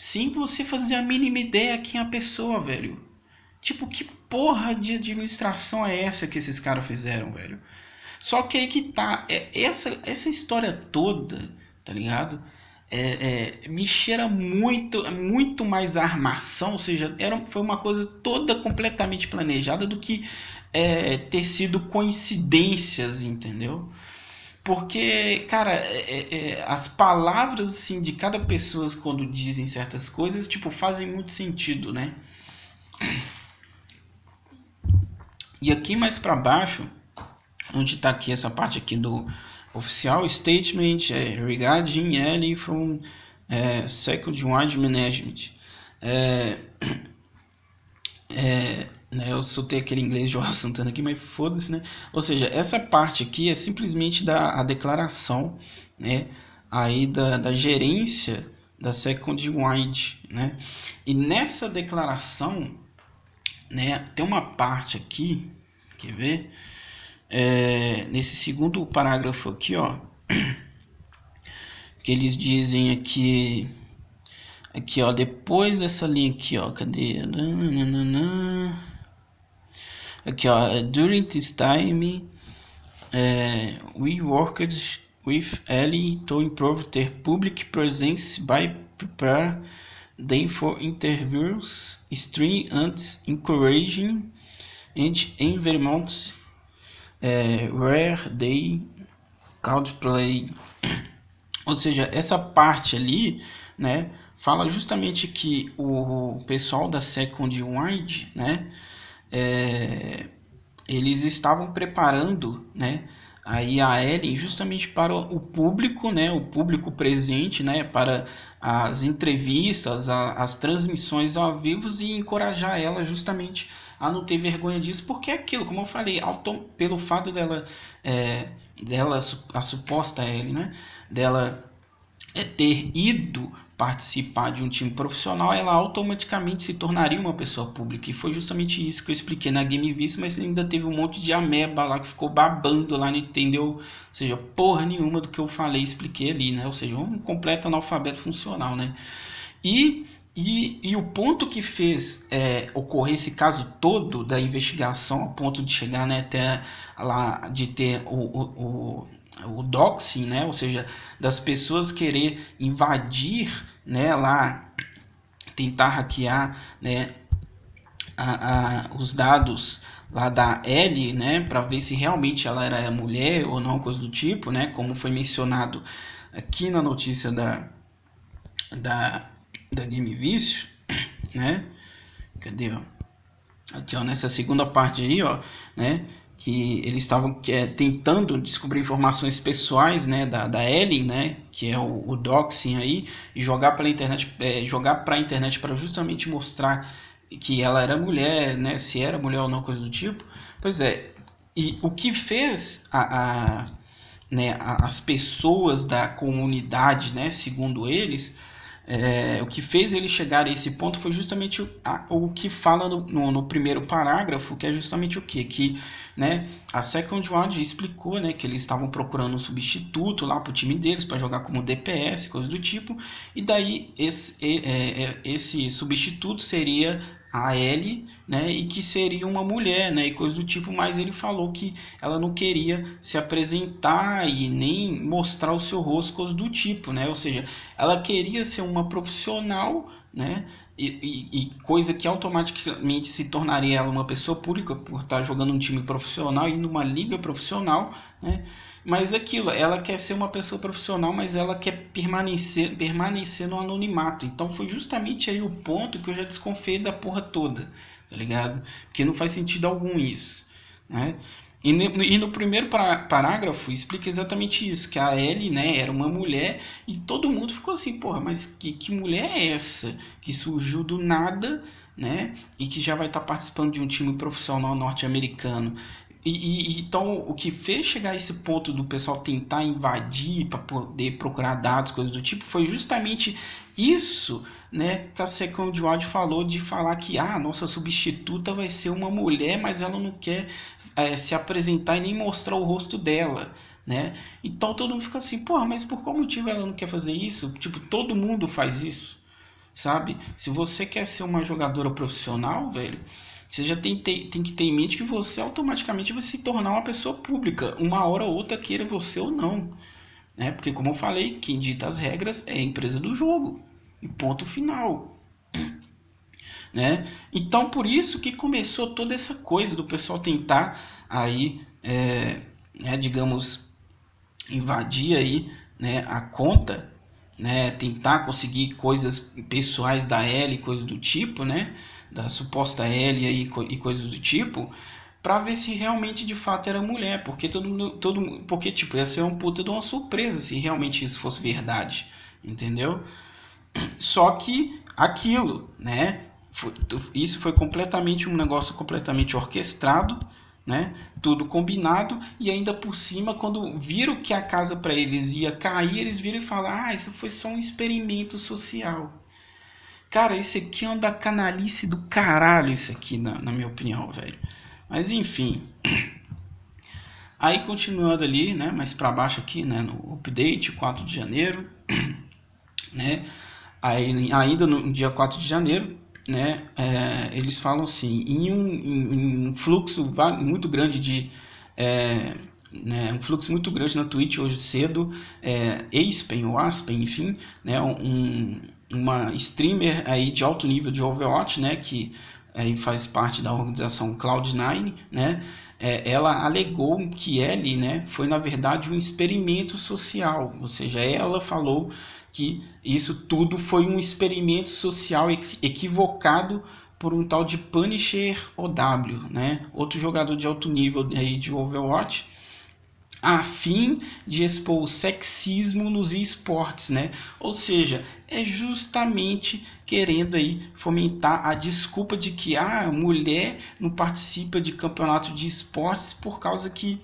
sem você fazer a mínima ideia quem é a pessoa, velho. Tipo, que porra de administração é essa que esses caras fizeram, velho? Só que aí que tá, é, essa, essa história toda, tá ligado? É, é, me cheira muito, muito mais armação, ou seja, era, foi uma coisa toda completamente planejada do que é, ter sido coincidências, entendeu? Porque, cara, é, é, é, as palavras assim, de cada pessoa quando dizem certas coisas, tipo, fazem muito sentido, né? E aqui mais para baixo, onde está aqui essa parte aqui do oficial statement é, regarding any from é, second wide management. É, é, né, eu soltei aquele inglês de Joel Santana aqui, mas foda-se, né? Ou seja, essa parte aqui é simplesmente da a declaração, né? Aí da, da gerência da Second Wide, né? E nessa declaração, né? Tem uma parte aqui, quer ver? É, nesse segundo parágrafo aqui, ó, que eles dizem aqui Aqui, ó, depois dessa linha aqui, ó, cadê? Aqui, ó, during this time, uh, we worked with Ellie to improve their public presence by prepare them for interviews, stream and encouraging and environments uh, where they could play. Ou seja, essa parte ali, né, fala justamente que o pessoal da Second Wind, né, é, eles estavam preparando, né, aí a Ellen justamente para o público, né, o público presente, né, para as entrevistas, a, as transmissões ao vivo e encorajar ela justamente a não ter vergonha disso, porque é aquilo, como eu falei, auto, pelo fato dela, é, dela a suposta Ellen, né, dela é ter ido participar de um time profissional, ela automaticamente se tornaria uma pessoa pública. E foi justamente isso que eu expliquei na Game Vista, mas ainda teve um monte de ameba lá que ficou babando lá, não entendeu? Ou seja, porra nenhuma do que eu falei, expliquei ali, né? Ou seja, um completo analfabeto funcional, né? E, e, e o ponto que fez é, ocorrer esse caso todo da investigação, a ponto de chegar né, até lá, de ter o, o o doxing, né? Ou seja, das pessoas querer invadir, né? Lá tentar hackear, né? A, a, os dados lá da Ellie, né? Para ver se realmente ela era mulher ou não, coisa do tipo, né? Como foi mencionado aqui na notícia da da da Game Vício, né? Cadê, ó? Aqui, ó, nessa segunda parte aí, ó, né? Que eles estavam é, tentando descobrir informações pessoais né, da, da Ellen, né, que é o, o doxing aí, e jogar pela internet, é, jogar para a internet para justamente mostrar que ela era mulher, né, se era mulher ou não, coisa do tipo. Pois é, e o que fez a, a né, as pessoas da comunidade, né, segundo eles, é, o que fez ele chegar a esse ponto foi justamente o, a, o que fala no, no, no, primeiro parágrafo, que é justamente o que? Que né, a Second Wind explicou né, que eles estavam procurando um substituto lá para o time deles, para jogar como DPS, coisa do tipo, e daí esse, é, é, esse substituto seria a Ellie, né, e que seria uma mulher, né, e coisa do tipo, mas ele falou que ela não queria se apresentar e nem mostrar o seu rosto, coisa do tipo, né, ou seja, ela queria ser uma profissional, né, e, e, e coisa que automaticamente se tornaria ela uma pessoa pública por estar jogando um time profissional e numa liga profissional, né, mas aquilo, ela quer ser uma pessoa profissional, mas ela quer permanecer, permanecer no anonimato. Então foi justamente aí o ponto que eu já desconfiei da porra toda, tá ligado? Porque não faz sentido algum isso, né? E no, e no primeiro parágrafo explica exatamente isso, que a Ellie, né, era uma mulher e todo mundo ficou assim, porra, mas que, que mulher é essa que surgiu do nada, né, e que já vai estar tá participando de um time profissional norte-americano? E, e, então, o que fez chegar a esse ponto do pessoal tentar invadir para poder procurar dados, coisas do tipo, foi justamente isso né, que a Second Wild falou de falar que ah, nossa substituta vai ser uma mulher, mas ela não quer é, se apresentar e nem mostrar o rosto dela. Né? Então todo mundo fica assim, porra, mas por qual motivo ela não quer fazer isso? Tipo, todo mundo faz isso, sabe? Se você quer ser uma jogadora profissional, velho, você já tem, tem, tem que ter em mente que você automaticamente vai se tornar uma pessoa pública, uma hora ou outra queira você ou não. Né? Porque, como eu falei, quem dita as regras é a empresa do jogo. E ponto final. né? Então por isso que começou toda essa coisa do pessoal tentar aí, é, né, digamos, invadir aí, né, a conta, né, tentar conseguir coisas pessoais da Ellie, coisas do tipo, né, da suposta Ellie aí, e coisas do tipo, para ver se realmente de fato era mulher, porque todo todo porque tipo ia ser um puta de uma surpresa se realmente isso fosse verdade, entendeu? Só que aquilo, né? Foi, isso foi completamente um negócio completamente orquestrado, né? Tudo combinado e ainda por cima quando viram que a casa para eles ia cair, eles viram e falaram: "Ah, isso foi só um experimento social". Cara, isso aqui é uma da canalice do caralho, isso aqui, na, na minha opinião, velho. Mas enfim. Aí continuando ali, né, mais para baixo aqui, né, no update, 4 de janeiro, né? Aí, ainda no dia 4 de janeiro, né, é, eles falam assim, em um, em um, fluxo muito grande de é, né, um fluxo muito grande na Twitch hoje cedo, é, Aspen ou Aspen, enfim, né, um, uma streamer aí de alto nível de Overwatch, né, que aí faz parte da organização Cloud9, né, é, ela alegou que Ellie né, foi na verdade um experimento social, ou seja, ela falou que isso tudo foi um experimento social equivocado por um tal de Punisher OW, né, outro jogador de alto nível aí de Overwatch, a fim de expor o sexismo nos esportes, né? Ou seja, é justamente querendo aí fomentar a desculpa de que a ah, mulher não participa de campeonato de esportes por causa que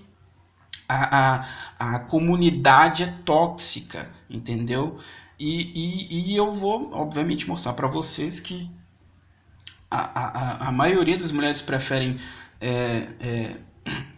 a, a, a comunidade é tóxica, entendeu? E, e, e eu vou, obviamente, mostrar para vocês que a, a, a maioria das mulheres preferem é, é,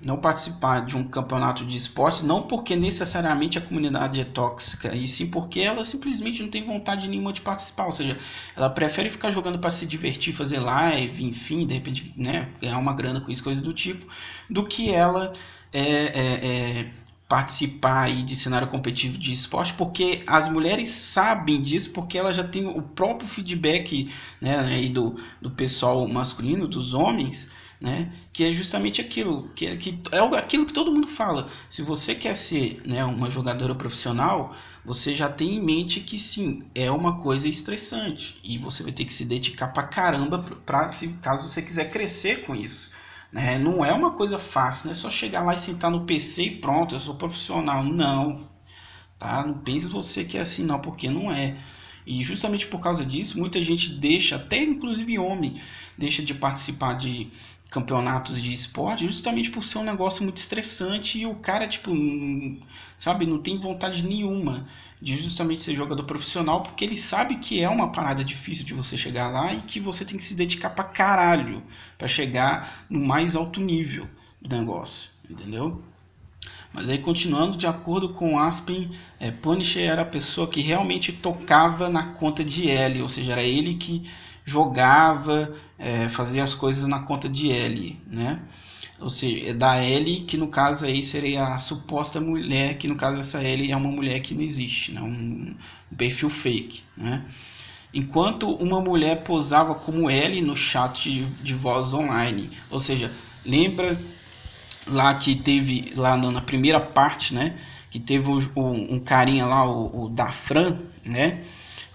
não participar de um campeonato de esportes, não porque necessariamente a comunidade é tóxica, e sim porque ela simplesmente não tem vontade nenhuma de participar, ou seja, ela prefere ficar jogando para se divertir, fazer live, enfim, de repente né, ganhar uma grana com isso, coisa do tipo, do que ela é, é, é, participar aí de cenário competitivo de esporte, porque as mulheres sabem disso, porque elas já têm o próprio feedback né, aí do, do pessoal masculino, dos homens, né? Que é justamente aquilo, que é, que é aquilo que todo mundo fala. Se você quer ser né, uma jogadora profissional, você já tem em mente que sim, é uma coisa estressante e você vai ter que se dedicar pra caramba pra, se, caso você quiser crescer com isso. Né? Não é uma coisa fácil, não é só chegar lá e sentar no PC e pronto, eu sou profissional. Não, tá? Não pense você que é assim, não, porque não é. E justamente por causa disso, muita gente deixa, até inclusive homem, deixa de participar de campeonatos de esporte justamente por ser um negócio muito estressante e o cara, tipo, sabe, não tem vontade nenhuma de justamente ser jogador profissional porque ele sabe que é uma parada difícil de você chegar lá e que você tem que se dedicar pra caralho para chegar no mais alto nível do negócio, entendeu? Mas aí continuando, de acordo com Aspen, é, Punisher era a pessoa que realmente tocava na conta de L, ou seja, era ele que jogava, é, fazia as coisas na conta de L, né? Ou seja, é da L, que no caso aí seria a suposta mulher, que no caso essa L é uma mulher que não existe, né? um, perfil fake, né? Enquanto uma mulher posava como L no chat de, de voz online, ou seja, lembra lá que teve lá na primeira parte, né? Que teve um, um carinha lá, o, o Dafran, né?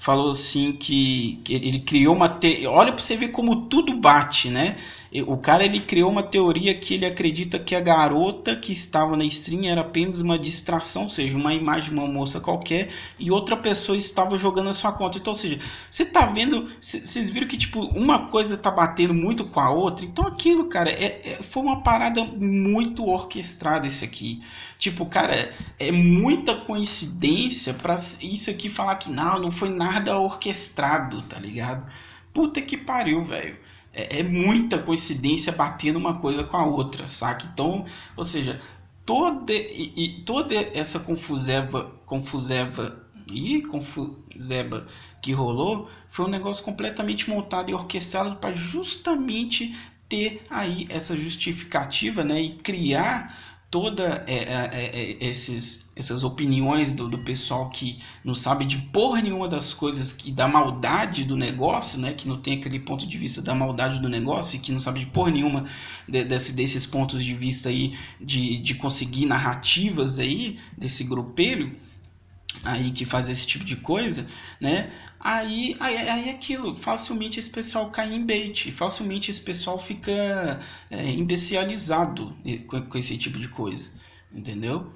Falou assim que, que ele criou uma te... olha para você ver como tudo bate, né? O cara ele criou uma teoria que ele acredita que a garota que estava na stream era apenas uma distração, ou seja, uma imagem de uma moça qualquer e outra pessoa estava jogando a sua conta. Então, ou seja, você tá vendo, vocês viram que tipo uma coisa tá batendo muito com a outra. Então, aquilo, cara, é, é foi uma parada muito orquestrada esse aqui. Tipo, cara, é muita coincidência para isso aqui falar que não, não foi nada orquestrado, tá ligado? Puta que pariu, velho é, é muita coincidência batendo uma coisa com a outra, saca? Então, ou seja, toda, e, e toda essa confuseva, confuseva e confuseba que rolou foi um negócio completamente montado e orquestrado para justamente ter aí essa justificativa, né, e criar toda é, é, é, esses, essas opiniões do, do pessoal que não sabe de porra nenhuma das coisas e da maldade do negócio, né? Que não tem aquele ponto de vista da maldade do negócio e que não sabe de porra nenhuma de, desse, desses pontos de vista aí de, de conseguir narrativas aí desse grupelho aí que faz esse tipo de coisa, né? Aí, aí, aí aquilo, facilmente esse pessoal cai em bait, facilmente esse pessoal fica é, imbecilizado com, com esse tipo de coisa, entendeu?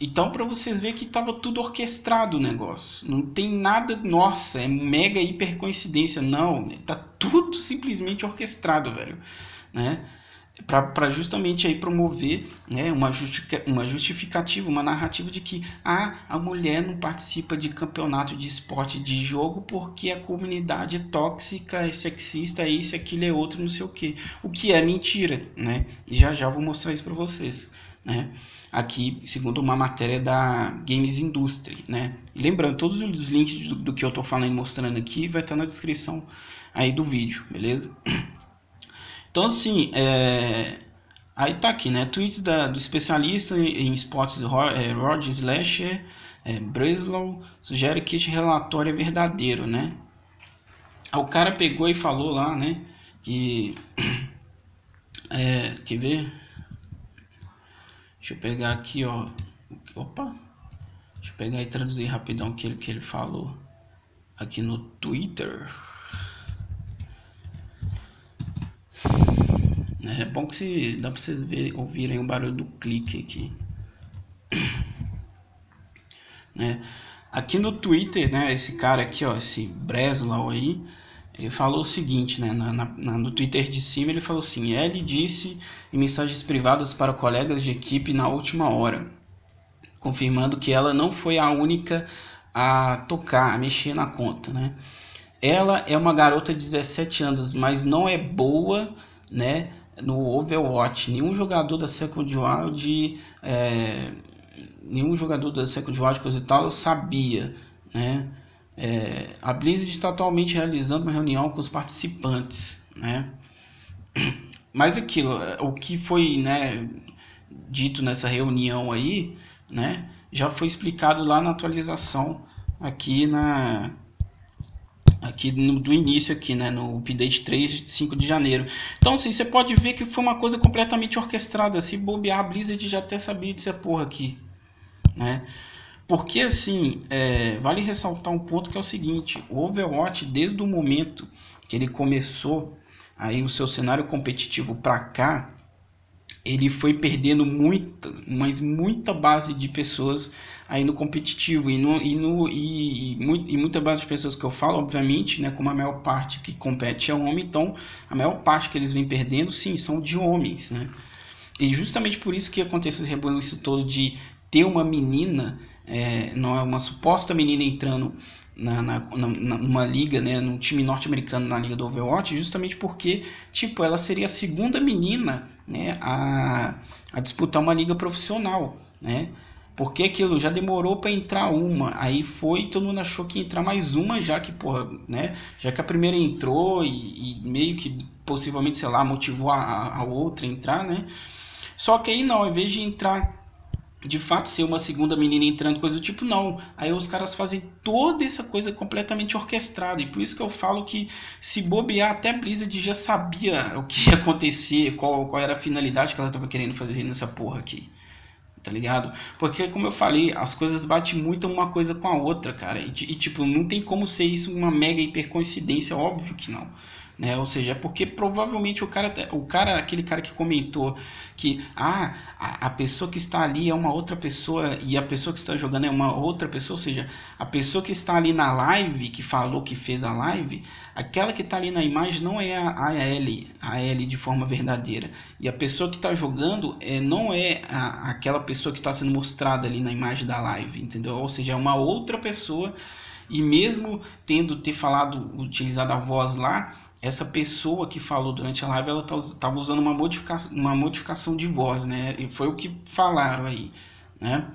Então, para vocês verem que estava tudo orquestrado o negócio. Não tem nada, nossa, é mega hiper coincidência. Não, tá tudo simplesmente orquestrado, velho. Né? Para justamente aí promover né, uma, uma justificativa, uma narrativa de que ah, a mulher não participa de campeonato de esporte de jogo porque a comunidade é tóxica, é sexista, é isso, aquilo, é outro, não sei o que. O que é mentira, né? E já já vou mostrar isso para vocês, né? Aqui, segundo uma matéria da Games Industry, né? Lembrando, todos os links do, do que eu estou falando mostrando aqui vai estar na descrição aí do vídeo, beleza? Então, assim, é... aí tá aqui, né? Tweets da, do especialista em esportes é, Roger Slasher é, Breslow sugere que este relatório é verdadeiro, né? O cara pegou e falou lá, né? Que. É, quer ver? Deixa eu pegar aqui, ó. Opa! Deixa eu pegar e traduzir rapidão o que ele falou aqui no Twitter. É bom que se, dá para vocês ouvirem o barulho do clique aqui. Né? Aqui no Twitter, né, esse cara aqui, ó, esse Breslau aí, ele falou o seguinte, né, na, na, no Twitter de cima ele falou assim, ele disse em mensagens privadas para colegas de equipe na última hora, confirmando que ela não foi a única a tocar, a mexer na conta, né. Ela é uma garota de 17 anos, mas não é boa, né, no Overwatch. Nenhum jogador da Second Wild, é, nenhum jogador da Second Wild coisa e tal sabia, né? É, a Blizzard está atualmente realizando uma reunião com os participantes, né? Mas aquilo, o que foi, né, dito nessa reunião aí, né, já foi explicado lá na atualização aqui na aqui no, do início aqui, né, no update 3 de 5 de janeiro. Então, assim, você pode ver que foi uma coisa completamente orquestrada. Se bobear, a Blizzard já até sabia dessa porra aqui, né? Porque, assim, é, vale ressaltar um ponto que é o seguinte. O Overwatch, desde o momento que ele começou aí o seu cenário competitivo para cá, ele foi perdendo muita, mas muita base de pessoas aí no competitivo e, no, e, no, e, e, e muita base de pessoas que eu falo, obviamente, né, como a maior parte que compete é homem, então a maior parte que eles vêm perdendo, sim, são de homens, né? E justamente por isso que aconteceu esse rebuliço todo de ter uma menina, é, não é uma suposta menina entrando na, na, na, numa liga, né, num time norte-americano na liga do Overwatch, justamente porque, tipo, ela seria a segunda menina, né, a, a disputar uma liga profissional, né? Porque aquilo já demorou para entrar uma, aí foi, todo mundo achou que ia entrar mais uma já que, porra, né? Já que a primeira entrou e, e meio que possivelmente, sei lá, motivou a, a outra a entrar, né? Só que aí não, ao invés de entrar de fato ser uma segunda menina entrando, coisa do tipo, não. Aí os caras fazem toda essa coisa completamente orquestrada. E por isso que eu falo que se bobear, até a Blizzard já sabia o que ia acontecer, qual, qual era a finalidade que ela estava querendo fazer nessa porra aqui tá ligado? Porque, como eu falei, as coisas batem muito uma coisa com a outra, cara. E, e, tipo, não tem como ser isso uma mega hiper coincidência, óbvio que não né? Ou seja, é porque provavelmente o cara, o cara, aquele cara que comentou que ah, a, a, pessoa que está ali é uma outra pessoa e a pessoa que está jogando é uma outra pessoa, ou seja, a pessoa que está ali na live, que falou que fez a live, aquela que está ali na imagem não é a, a L, a L de forma verdadeira. E a pessoa que está jogando é, não é a, aquela pessoa que está sendo mostrada ali na imagem da live, entendeu? Ou seja, é uma outra pessoa e mesmo tendo ter falado, utilizado a voz lá, essa pessoa que falou durante a live, ela estava tá usando uma modificação, uma modificação de voz, né? E foi o que falaram aí, né?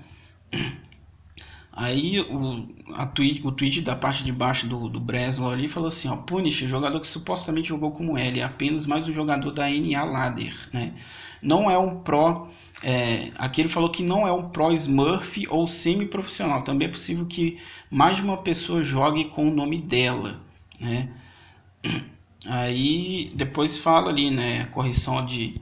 Aí o, a tweet, o tweet da parte de baixo do, do Breslau ali falou assim, ó, Punish, jogador que supostamente jogou como L, é apenas mais um jogador da NA Ladder, né? Não é um pro, é, aqui ele falou que não é um pro Smurf ou semi-profissional, também é possível que mais de uma pessoa jogue com o nome dela, né? Aí depois fala ali, né, a correção de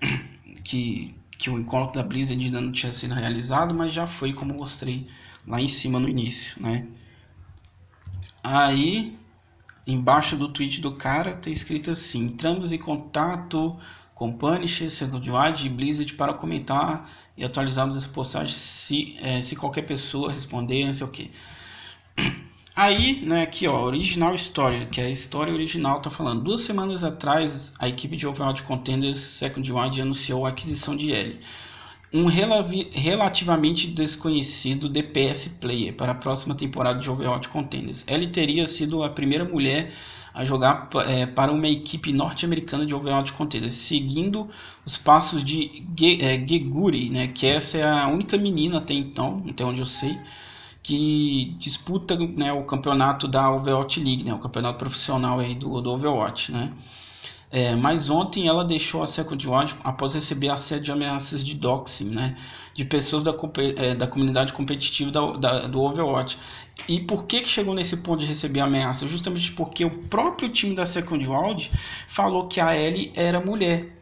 que, que o encontro da Blizzard ainda não tinha sido realizado, mas já foi como mostrei lá em cima no início, né? Aí, embaixo do tweet do cara, tem escrito assim: entramos em contato com Punisher, Second e Blizzard para comentar e atualizarmos essa postagem se, é, se qualquer pessoa responder, não sei o que. Aí, né, aqui ó, Original Story, que é a história original, tá falando. Duas semanas atrás, a equipe de Overwatch Contenders Second Wind anunciou a aquisição de L um relativamente desconhecido DPS player para a próxima temporada de Overwatch Contenders. Ele teria sido a primeira mulher a jogar é, para uma equipe norte-americana de Overwatch Contenders, seguindo os passos de Ge é, Geguri, né, que essa é a única menina até então, até onde eu sei, que disputa né, o campeonato da Overwatch League, né, o campeonato profissional aí do, do Overwatch, né. É, mas ontem ela deixou a Second Watch após receber assédio de ameaças de doxing, né? De pessoas da, é, da comunidade competitiva da, da, do Overwatch. E por que, que chegou nesse ponto de receber ameaça? Justamente porque o próprio time da Second Watch falou que a Ellie era mulher,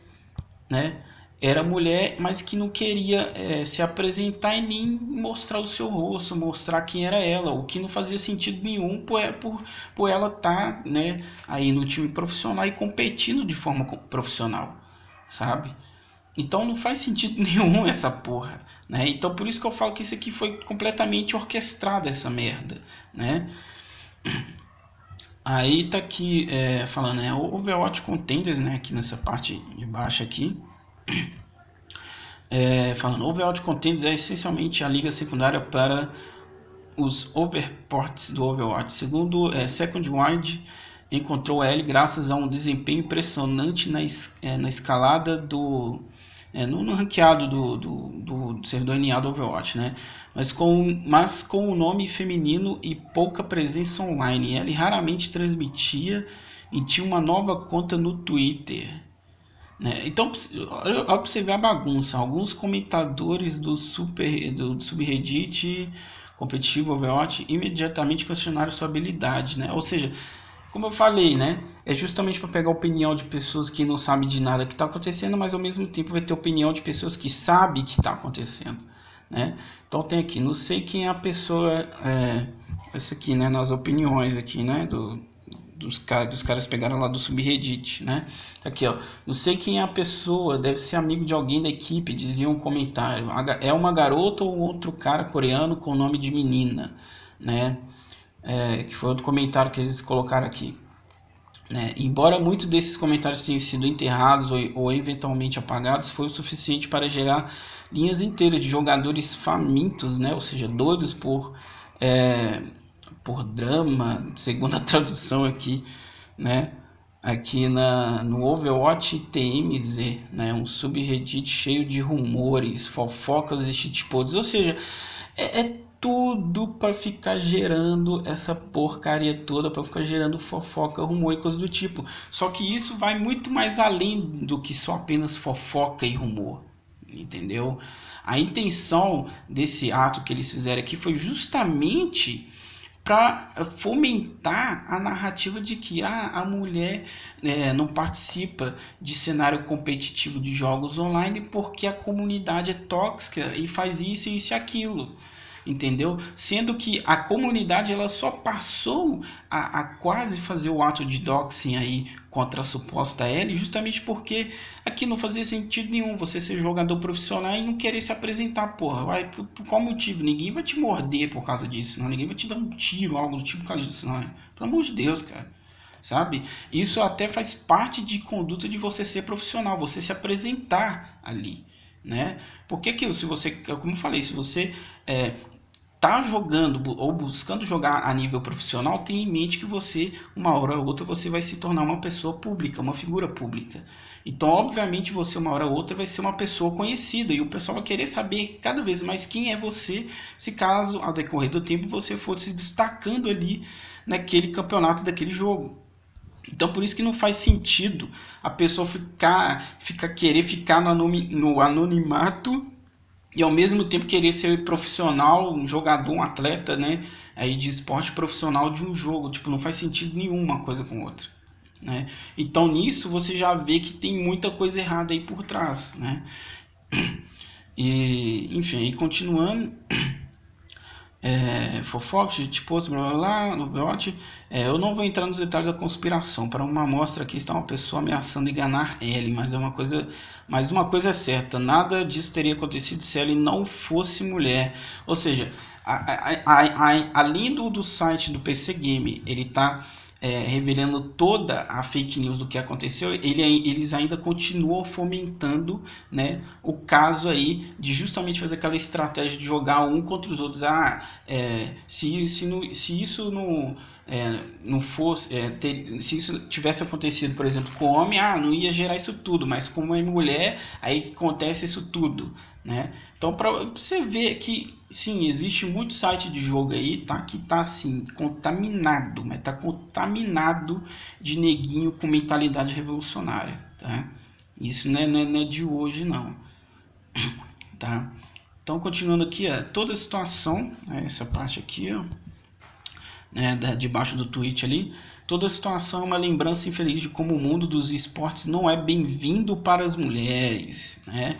né? Era mulher, mas que não queria é, se apresentar e nem mostrar o seu rosto, mostrar quem era ela, o que não fazia sentido nenhum por, é, por, por ela estar tá, né, aí no time profissional e competindo de forma profissional, sabe? Então não faz sentido nenhum essa porra, né? Então por isso que eu falo que isso aqui foi completamente orquestrado essa merda, né? Aí tá aqui é, falando, né? Overwatch Contenders, né? Aqui nessa parte de baixo aqui é, falando, Overwatch Contenders é essencialmente a liga secundária para os overports do Overwatch. Segundo é, Second Wind, encontrou L graças a um desempenho impressionante na, es, é, na escalada do é, no, no, ranqueado do, do, do, do servidor NA do Overwatch, né? Mas com, mas com o nome feminino e pouca presença online. Ele raramente transmitia e tinha uma nova conta no Twitter. Né? Então, você ver a bagunça. Alguns comentadores do, super, do subreddit competitivo Overwatch imediatamente questionaram sua habilidade. Né? Ou seja, como eu falei, né? é justamente para pegar a opinião de pessoas que não sabem de nada que está acontecendo, mas ao mesmo tempo vai ter opinião de pessoas que sabem que está acontecendo. Né? Então tem aqui, não sei quem é a pessoa, é, essa aqui, né, nas opiniões aqui, né, do, dos, dos caras pegaram lá do subreddit, né? Aqui, ó. Não sei quem é a pessoa, deve ser amigo de alguém da equipe, dizia um comentário. É uma garota ou outro cara coreano com o nome de menina, né? É, que foi outro comentário que eles colocaram aqui. Né? Embora muitos desses comentários tenham sido enterrados ou, ou, eventualmente apagados, foi o suficiente para gerar linhas inteiras de jogadores famintos, né? ou seja, doidos por é, por drama, segundo a tradução aqui, né? Aqui na, no Overwatch TMZ, né? Um subreddit cheio de rumores, fofocas e shitposts. Ou seja, é, é tudo para ficar gerando essa porcaria toda, para ficar gerando fofoca, rumor e coisa do tipo. Só que isso vai muito mais além do que só apenas fofoca e rumor, entendeu? A intenção desse ato que eles fizeram aqui foi justamente para fomentar a narrativa de que ah, a mulher é, não participa de cenário competitivo de jogos online porque a comunidade é tóxica e faz isso, isso e aquilo entendeu? Sendo que a comunidade ela só passou a, a, quase fazer o ato de doxing aí contra a suposta L, justamente porque aqui não fazia sentido nenhum você ser jogador profissional e não querer se apresentar, porra. Vai, por, por qual motivo? Ninguém vai te morder por causa disso, não. Ninguém vai te dar um tiro, algo do tipo por causa disso, não. Pelo amor de Deus, cara sabe? Isso até faz parte de conduta de você ser profissional, você se apresentar ali, né? Porque que se você, como eu falei, se você é, tá jogando ou buscando jogar a nível profissional, tenha em mente que você, uma hora ou outra, você vai se tornar uma pessoa pública, uma figura pública. Então, obviamente, você uma hora ou outra vai ser uma pessoa conhecida e o pessoal vai querer saber cada vez mais quem é você, se caso ao decorrer do tempo você for se destacando ali naquele campeonato daquele jogo. Então por isso que não faz sentido a pessoa ficar, ficar querer ficar no anonimato e ao mesmo tempo querer ser profissional, um jogador, um atleta, né, aí de esporte profissional de um jogo, tipo, não faz sentido nenhum uma coisa com outra, né? Então nisso você já vê que tem muita coisa errada aí por trás, né? E, enfim, e continuando, é, fofocas, tipo, blá blá blá, bot. É, eu não vou entrar nos detalhes da conspiração. Para uma amostra aqui está uma pessoa ameaçando enganar ele, mas é uma coisa, mas uma coisa é certa, nada disso teria acontecido se ele não fosse mulher. Ou seja, a, a, a, além do, do site do PC Game, ele está é, revelando toda a fake news do que aconteceu, ele, eles ainda continuam fomentando né, o caso aí de justamente fazer aquela estratégia de jogar um contra os outros. Ah, é, se, se, se isso não é, não fosse, é, ter, se isso tivesse acontecido, por exemplo, com homem, ah, não ia gerar isso tudo, mas como é mulher, aí acontece isso tudo, né? Então, para você ver que, sim, existe muito site de jogo aí, tá? Que tá, assim, contaminado, mas tá contaminado de neguinho com mentalidade revolucionária, tá? Isso não é, não é, não é de hoje, não, tá? Então, continuando aqui, ó, toda a situação, né, essa parte aqui, ó, né, debaixo do tweet ali. Toda a situação é uma lembrança infeliz de como o mundo dos esportes não é bem-vindo para as mulheres, né?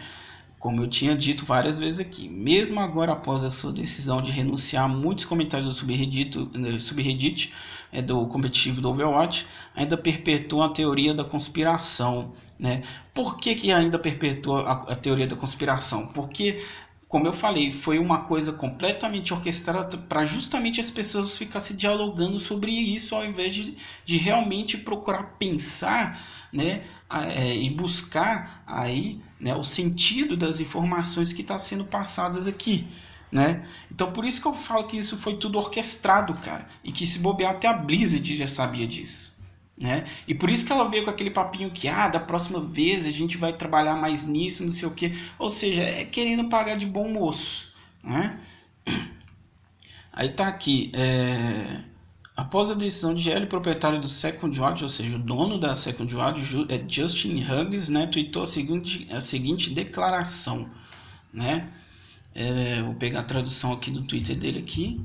Como eu tinha dito várias vezes aqui, mesmo agora após a sua decisão de renunciar, muitos comentários do subreddit, subreddit é, do competitivo do Overwatch ainda perpetuam a teoria da conspiração. Né? Por que, que ainda perpetua a, a teoria da conspiração? Porque como eu falei, foi uma coisa completamente orquestrada para justamente as pessoas ficassem dialogando sobre isso ao invés de, de realmente procurar pensar né, é, e buscar aí né, o sentido das informações que estão tá sendo passadas aqui. Né? Então por isso que eu falo que isso foi tudo orquestrado, cara. E que se bobear até a Blizzard já sabia disso. Né? E por isso que ela veio com aquele papinho que, ah, da próxima vez a gente vai trabalhar mais nisso, não sei o que. Ou seja, é querendo pagar de bom moço. Né? Aí tá aqui. É... Após a decisão de GL, proprietário do Second Watch, ou seja, o dono da Second Watch, é Justin Hughes, né, tweetou a seguinte, a seguinte declaração. Né? É, vou pegar a tradução aqui do Twitter dele aqui.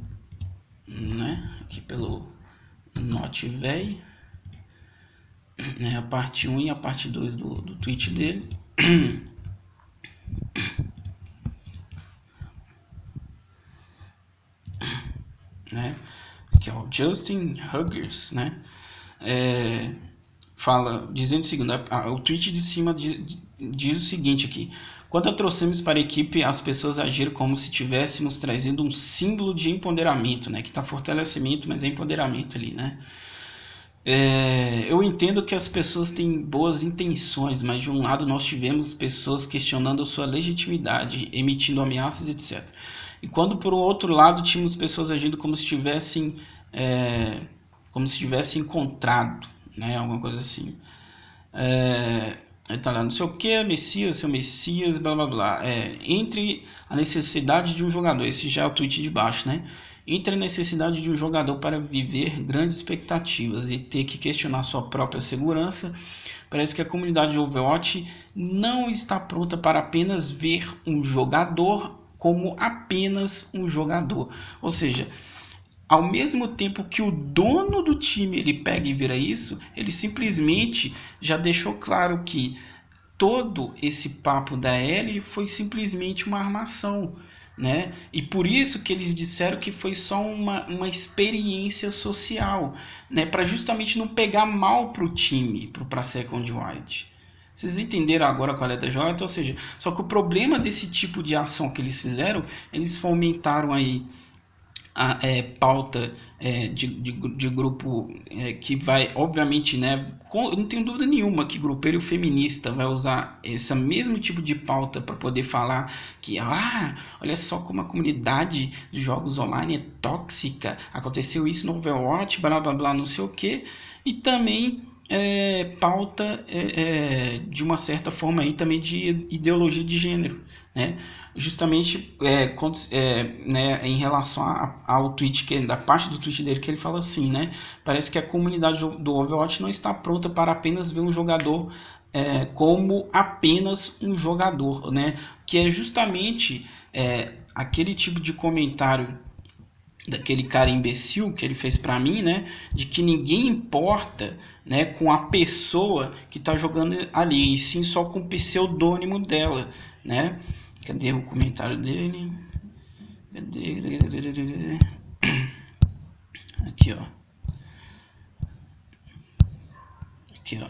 Né? Aqui pelo Note Véi né, a parte 1 e a parte 2 do, do tweet dele. né, que é o Justin Huggers, né, é, fala, dizendo o seguinte, a, o tweet de cima diz, diz o seguinte aqui, quando a trouxemos para a equipe, as pessoas agiram como se tivéssemos trazendo um símbolo de empoderamento, né, que está fortalecimento, mas é empoderamento ali, né, é, eu entendo que as pessoas têm boas intenções, mas de um lado nós tivemos pessoas questionando sua legitimidade, emitindo ameaças, etc. E quando por outro lado tínhamos pessoas agindo como se tivessem, é, como se tivessem encontrado, né, alguma coisa assim. É, tá lá, não sei o que, Messias, seu Messias, blá blá blá. É, entre a necessidade de um jogador, esse já é o tweet de baixo, né? Entre a necessidade de um jogador para viver grandes expectativas e ter que questionar sua própria segurança, parece que a comunidade de Overwatch não está pronta para apenas ver um jogador como apenas um jogador. Ou seja, ao mesmo tempo que o dono do time ele pega e vira isso, ele simplesmente já deixou claro que todo esse papo da Ellie foi simplesmente uma armação né? E por isso que eles disseram que foi só uma, uma experiência social, né? Para justamente não pegar mal pro time, pro para Second White. Vocês entenderam agora qual é a jogada? Ou seja, só que o problema desse tipo de ação que eles fizeram, eles fomentaram aí a é, pauta é, de, de, de, grupo é, que vai, obviamente, né, com, eu não tenho dúvida nenhuma que grupeiro feminista vai usar esse mesmo tipo de pauta para poder falar que, ah, olha só como a comunidade de jogos online é tóxica, aconteceu isso no Overwatch, blá blá blá, não sei o que, e também é, pauta é, é, de uma certa forma aí também de ideologia de gênero, né? Justamente é, é, né, em relação a, ao tweet que da parte do tweet dele que ele fala assim, né? Parece que a comunidade do Overwatch não está pronta para apenas ver um jogador é, como apenas um jogador, né? Que é justamente aquele tipo de comentário daquele cara imbecil que ele fez para mim, né, de que ninguém importa, né, com a pessoa que está jogando ali, e sim só com o pseudônimo dela, né? Cadê o comentário dele? Cadê? Aqui, ó. Aqui, ó.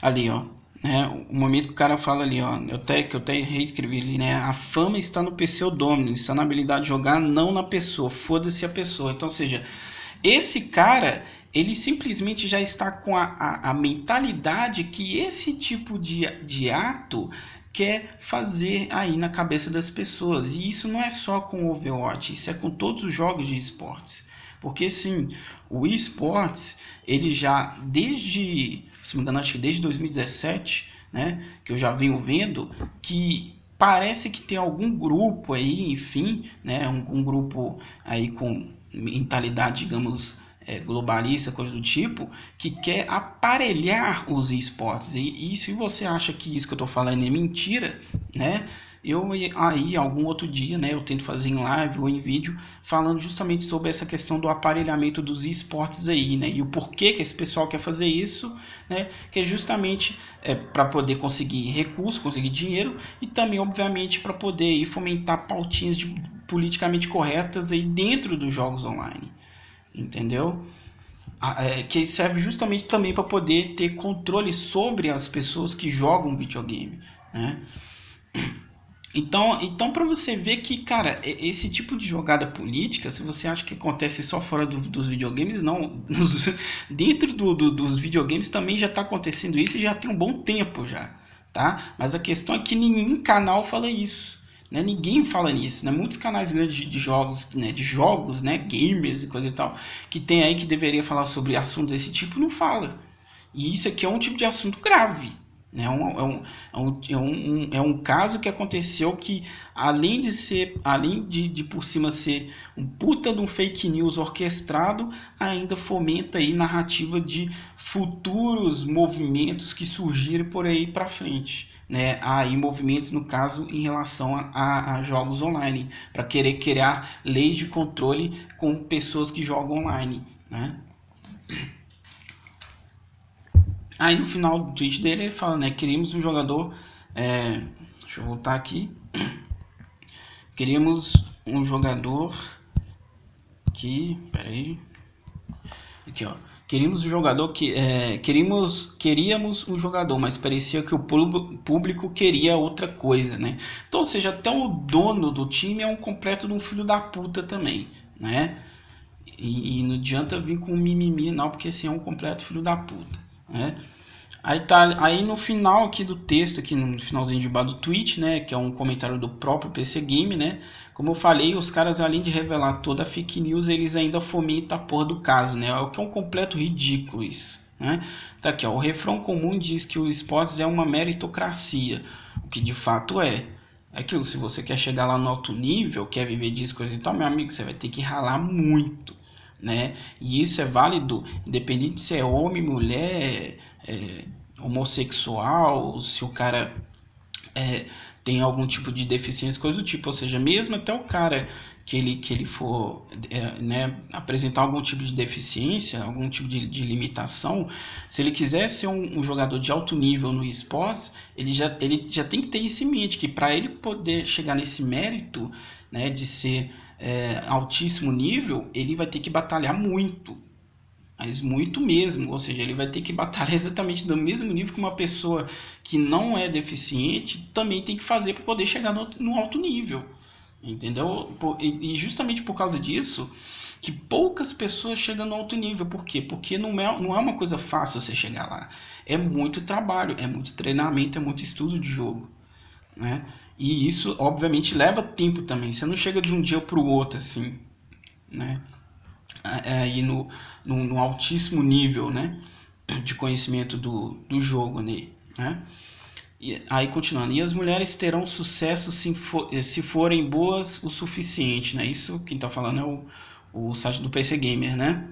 Ali, ó. Né? O momento que o cara fala ali, ó, eu até que eu até reescrevi ali, né? A fama está no pseudônimo, está na habilidade de jogar, não na pessoa. Foda-se a pessoa. Então, seja, esse cara, ele simplesmente já está com a, a, a mentalidade que esse tipo de, de ato quer fazer aí na cabeça das pessoas. E isso não é só com o Overwatch, isso é com todos os jogos de esportes. Porque sim, o esportes, ele já desde, se me engano, acho que desde 2017, né, que eu já venho vendo que parece que tem algum grupo aí, enfim, né, um, um grupo aí com mentalidade, digamos, é, globalista, coisa do tipo, que quer aparelhar os esportes. E, e se você acha que isso que eu estou falando é mentira, né? Eu aí algum outro dia, né, eu tento fazer em live ou em vídeo falando justamente sobre essa questão do aparelhamento dos esportes aí, né, e o porquê que esse pessoal quer fazer isso, né, que é justamente é, para poder conseguir recursos, conseguir dinheiro e também, obviamente, para poder fomentar pautinhas de, politicamente corretas aí dentro dos jogos online entendeu? É, que serve justamente também para poder ter controle sobre as pessoas que jogam videogame, né? Então, então para você ver que, cara, esse tipo de jogada política, se você acha que acontece só fora do, dos videogames, não. Nos, dentro do, do, dos videogames também já está acontecendo isso e já tem um bom tempo já, tá? Mas a questão é que nenhum canal fala isso. Né? Ninguém fala nisso, né? Muitos canais grandes de, de jogos, né? De jogos, né? Gamers e coisa e tal, que tem aí que deveria falar sobre assuntos desse tipo, não fala. E isso aqui é um tipo de assunto grave. Né? É, um, é, um, é, um, é um caso que aconteceu que, além de ser, além de, de por cima ser um puta de um fake news orquestrado, ainda fomenta aí narrativa de futuros movimentos que surgirem por aí para frente. Né, aí movimentos no caso em relação a, a jogos online para querer criar leis de controle com pessoas que jogam online né? Aí no final do tweet dele ele fala, né? Queríamos um jogador. É, deixa eu voltar aqui. Queríamos um jogador que. Peraí. Aqui, ó. Queríamos um jogador que. É, queríamos, queríamos um jogador, mas parecia que o público queria outra coisa, né? Então, ou seja, até o dono do time é um completo de um filho da puta também, né? E, e não adianta vir com mimimi, não, porque assim é um completo filho da puta, né? Aí, tá, aí no final aqui do texto, aqui no finalzinho de baixo do tweet, né, que é um comentário do próprio PC Game, né, como eu falei, os caras além de revelar toda a fake news, eles ainda fomentam a porra do caso, né, o que é um completo ridículo isso, né. Tá aqui, ó, o refrão comum diz que o esportes é uma meritocracia, o que de fato é. É aquilo, se você quer chegar lá no alto nível, quer viver disso, coisa e tal, meu amigo, você vai ter que ralar muito, né, e isso é válido, independente se é homem, mulher é, homossexual, se o cara é, tem algum tipo de deficiência, coisa do tipo. Ou seja, mesmo até o cara que ele, que ele for é, né, apresentar algum tipo de deficiência, algum tipo de, de limitação, se ele quiser ser um, um, jogador de alto nível no esportes, ele já, ele já tem que ter isso em mente, que para ele poder chegar nesse mérito né, de ser é, altíssimo nível, ele vai ter que batalhar muito mas muito mesmo, ou seja, ele vai ter que batalhar exatamente do mesmo nível que uma pessoa que não é deficiente também tem que fazer para poder chegar no, no, alto nível, Entendeu? E justamente por causa disso, que poucas pessoas chegam no alto nível. Por quê? Porque não é, não é uma coisa fácil você chegar lá. É muito trabalho, é muito treinamento, é muito estudo de jogo. Né? E isso, obviamente, leva tempo também. Você não chega de um dia para o outro, assim, né? Aí no, no, no, altíssimo nível, né? De conhecimento do, do jogo, né? E, aí continuando, e as mulheres terão sucesso se, for, se forem boas o suficiente, né? Isso quem está falando é o, o site do PC Gamer, né?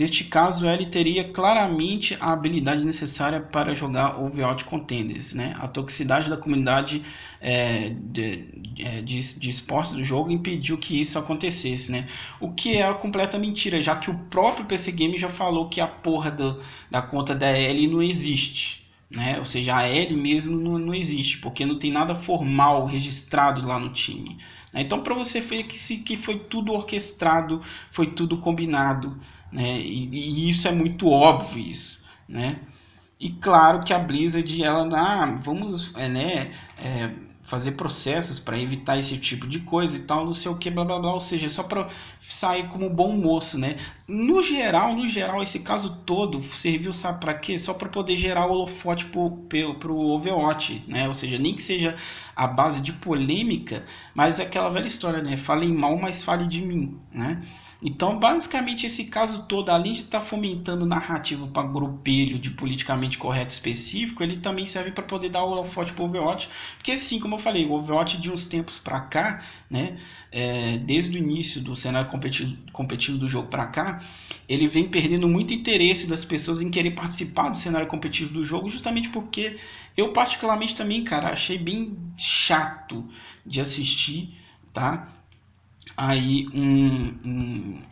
Neste caso, ele teria claramente a habilidade necessária para jogar Overwatch Contenders. Né? A toxicidade da comunidade é, de, é, de, de, esportes do jogo impediu que isso acontecesse. Né? O que é a completa mentira, já que o próprio PC Game já falou que a porra do, da conta da L não existe. Né? Ou seja, a L mesmo não, não existe, porque não tem nada formal registrado lá no time. Né? Então, para você ver que, que foi tudo orquestrado, foi tudo combinado, né? E, e, isso é muito óbvio isso, né? E claro que a Blizzard, ela, ah, vamos, é, né, é, fazer processos para evitar esse tipo de coisa e tal, não sei o que, blá blá blá, ou seja, só para sair como bom moço, né? No geral, no geral, esse caso todo serviu, sabe para quê? Só para poder gerar o holofote pro, pro Overwatch, né? Ou seja, nem que seja a base de polêmica, mas é aquela velha história, né? Falem mal, mas fale de mim, né? Então, basicamente, esse caso todo, além de estar tá fomentando narrativa para grupelho de politicamente correto específico, ele também serve para poder dar o holofote para o Overwatch. Porque, sim, como eu falei, o Overwatch de uns tempos para cá, né, é, desde o início do cenário competitivo, competitivo do jogo para cá, ele vem perdendo muito interesse das pessoas em querer participar do cenário competitivo do jogo, justamente porque eu, particularmente, também, cara, achei bem chato de assistir, tá? Aí um, um,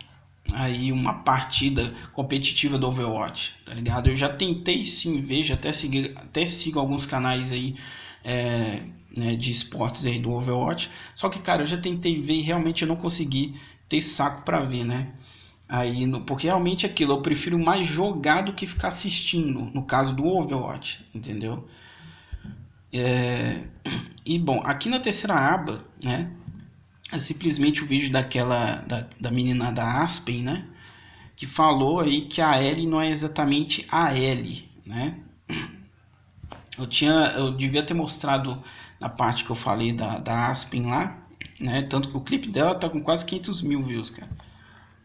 aí uma partida competitiva do Overwatch, tá ligado? Eu já tentei sim ver, já até, segui, até sigo alguns canais aí é, né, de esportes aí do Overwatch, só que cara, eu já tentei ver e realmente eu não consegui ter saco para ver, né? Aí, no, porque realmente é aquilo, eu prefiro mais jogar do que ficar assistindo, no caso do Overwatch, entendeu? É, e bom, aqui na terceira aba, né, é simplesmente o vídeo daquela da, da menina da Aspen, né? Que falou aí que a L não é exatamente a L, né? Eu tinha, eu devia ter mostrado na parte que eu falei da, da Aspen lá, né? Tanto que o clipe dela tá com quase 500 mil views, cara.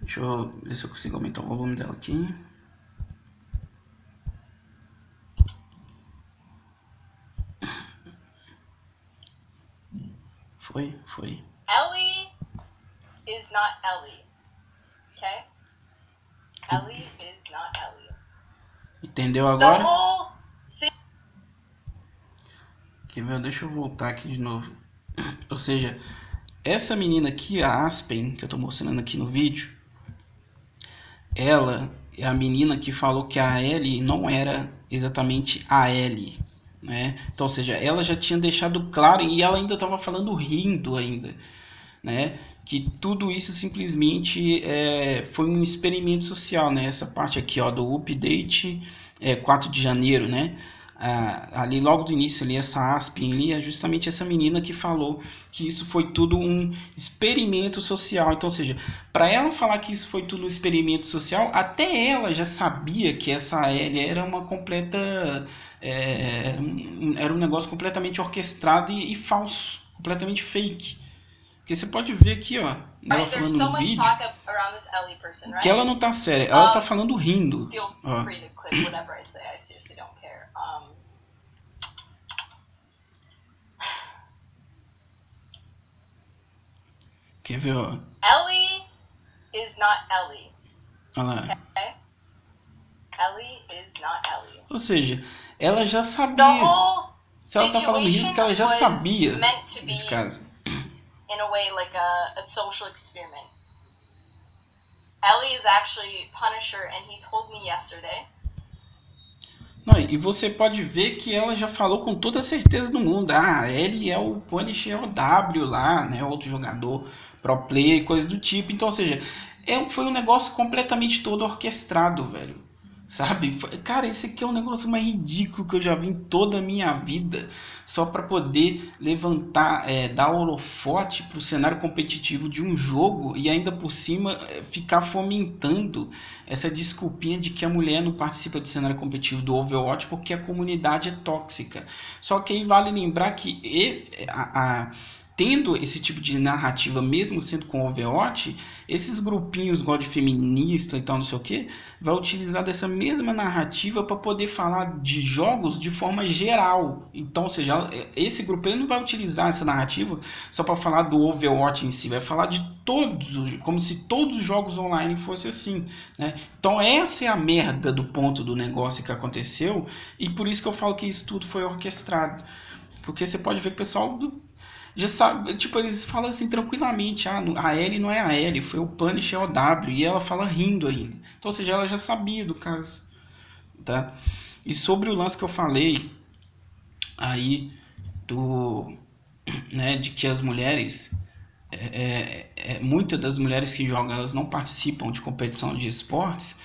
Deixa eu ver se eu consigo aumentar o volume dela aqui. Foi, foi. Ellie is not Ellie. Okay? Ellie is not Ellie. Entendeu agora? The whole Quer ver? Deixa eu voltar aqui de novo. Ou seja, essa menina aqui, a Aspen, que eu tô mostrando aqui no vídeo, ela é a menina que falou que a Ellie não era exatamente a Ellie, né? Então, ou seja, ela já tinha deixado claro e ela ainda estava falando rindo ainda, né? Que tudo isso simplesmente é, foi um experimento social, né? Essa parte aqui, ó, do update é, 4 de janeiro, né? Ah, ali logo do início ali essa Aspen ali é justamente essa menina que falou que isso foi tudo um experimento social então ou seja para ela falar que isso foi tudo um experimento social até ela já sabia que essa L era uma completa é, era um negócio completamente orquestrado e, e falso completamente fake porque você pode ver aqui, ó. Ela falando no vídeo, person, right? Que ela não tá séria, ela tá um, tá falando rindo. Feel free to clip whatever I say, I seriously don't care. Um, Quer ver, ó? Ellie is not Ellie. Olha lá. Okay? Ellie is not Ellie. Ou seja, ela já sabia. Se ela tá falando rindo, que ela já sabia desse caso in a way like a, a social experiment. Ellie is actually Punisher, and he told me yesterday. Não, e você pode ver que ela já falou com toda a certeza do mundo. Ah, ele é o Punisher W lá, né? Outro jogador, pro player e coisa do tipo. Então, ou seja, é, foi um negócio completamente todo orquestrado, velho. Sabe? Cara, esse aqui é um negócio mais ridículo que eu já vi em toda a minha vida. Só para poder levantar, é, dar holofote para o cenário competitivo de um jogo e ainda por cima é, ficar fomentando essa desculpinha de que a mulher não participa do cenário competitivo do Overwatch porque a comunidade é tóxica. Só que aí vale lembrar que a, a tendo esse tipo de narrativa, mesmo sendo com Overwatch, esses grupinhos God feminista e tal, não sei o que, vai utilizar dessa mesma narrativa para poder falar de jogos de forma geral. Então, ou seja, esse grupo ele não vai utilizar essa narrativa só para falar do Overwatch em si, vai falar de todos, como se todos os jogos online fossem assim, né? Então, essa é a merda do ponto do negócio que aconteceu e por isso que eu falo que isso tudo foi orquestrado. Porque você pode ver que o pessoal já sabe, tipo, eles falam assim tranquilamente, ah, a Ellie não é a Ellie, foi o Punish OW, e ela fala rindo ainda. Então, ou seja, ela já sabia do caso, tá? E sobre o lance que eu falei aí do, né, de que as mulheres, é, é, é, muitas das mulheres que jogam, elas não participam de competição de esportes,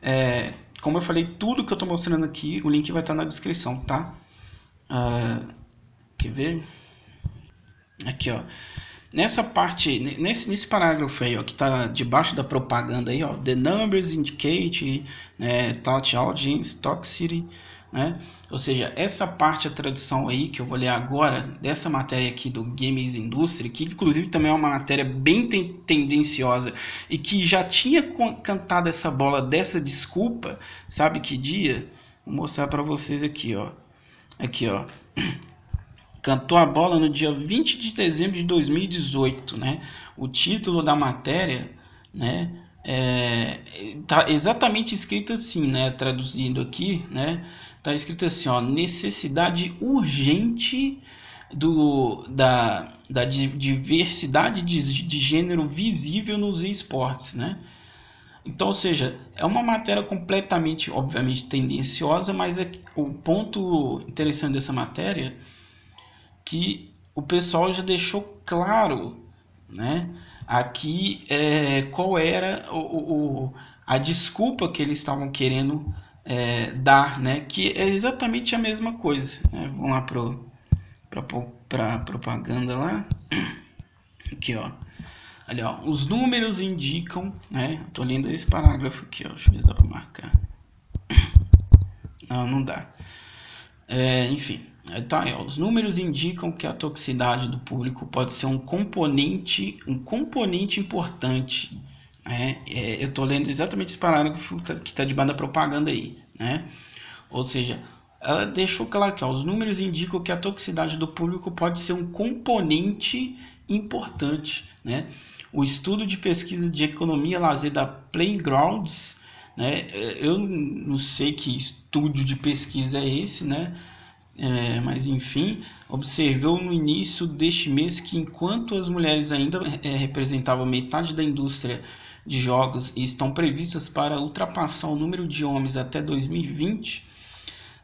é, como eu falei, tudo que eu estou mostrando aqui, o link vai estar na descrição, tá? Uh, quer ver? Aqui, ó. Nessa parte, nesse, nesse parágrafo aí, ó, que está debaixo da propaganda aí, ó, the numbers indicate, né, touch audience, toxicity, né? Ou seja, essa parte, a tradução aí que eu vou ler agora dessa matéria aqui do Games Industry, que inclusive também é uma matéria bem ten tendenciosa e que já tinha cantado essa bola dessa desculpa, sabe que dia? Vou mostrar para vocês aqui, ó. Aqui, ó. cantou a bola no dia 20 de dezembro de 2018, né? O título da matéria, né? É, tá exatamente escrito assim, né? Traduzindo aqui, né? Tá escrito assim, ó, necessidade urgente do, da, da diversidade de, de gênero visível nos esportes, né? Então, ou seja, é uma matéria completamente, obviamente, tendenciosa, mas é, o ponto interessante dessa matéria que o pessoal já deixou claro, né? Aqui é, qual era o, o, a desculpa que eles estavam querendo é, dar, né? Que é exatamente a mesma coisa. Né? Vamos lá para a propaganda lá. Aqui, ó. Ali, ó. Os números indicam, né? Tô lendo esse parágrafo aqui, ó. Deixa eu ver se dá para marcar. Não, não dá. É, enfim. Tá, os números indicam que a toxicidade do público pode ser um componente, um componente importante. Né? É, eu estou lendo exatamente esse parágrafo que está debaixo da propaganda aí. Né? Ou seja, ela deixou claro que ó, os números indicam que a toxicidade do público pode ser um componente importante. Né? O estudo de pesquisa de economia lazer da Playgrounds, né? eu não sei que estudo de pesquisa é esse, né? É, mas enfim, observou no início deste mês que enquanto as mulheres ainda é, representavam metade da indústria de jogos e estão previstas para ultrapassar o número de homens até 2020,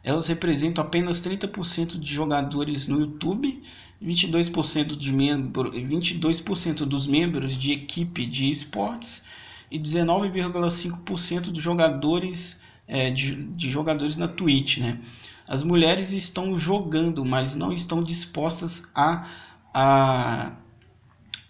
elas representam apenas 30% de jogadores no YouTube, 22%, de membro, 22 dos membros de equipe de esportes e 19,5% dos jogadores é, de, de jogadores na Twitch, né? As mulheres estão jogando, mas não estão dispostas a, a,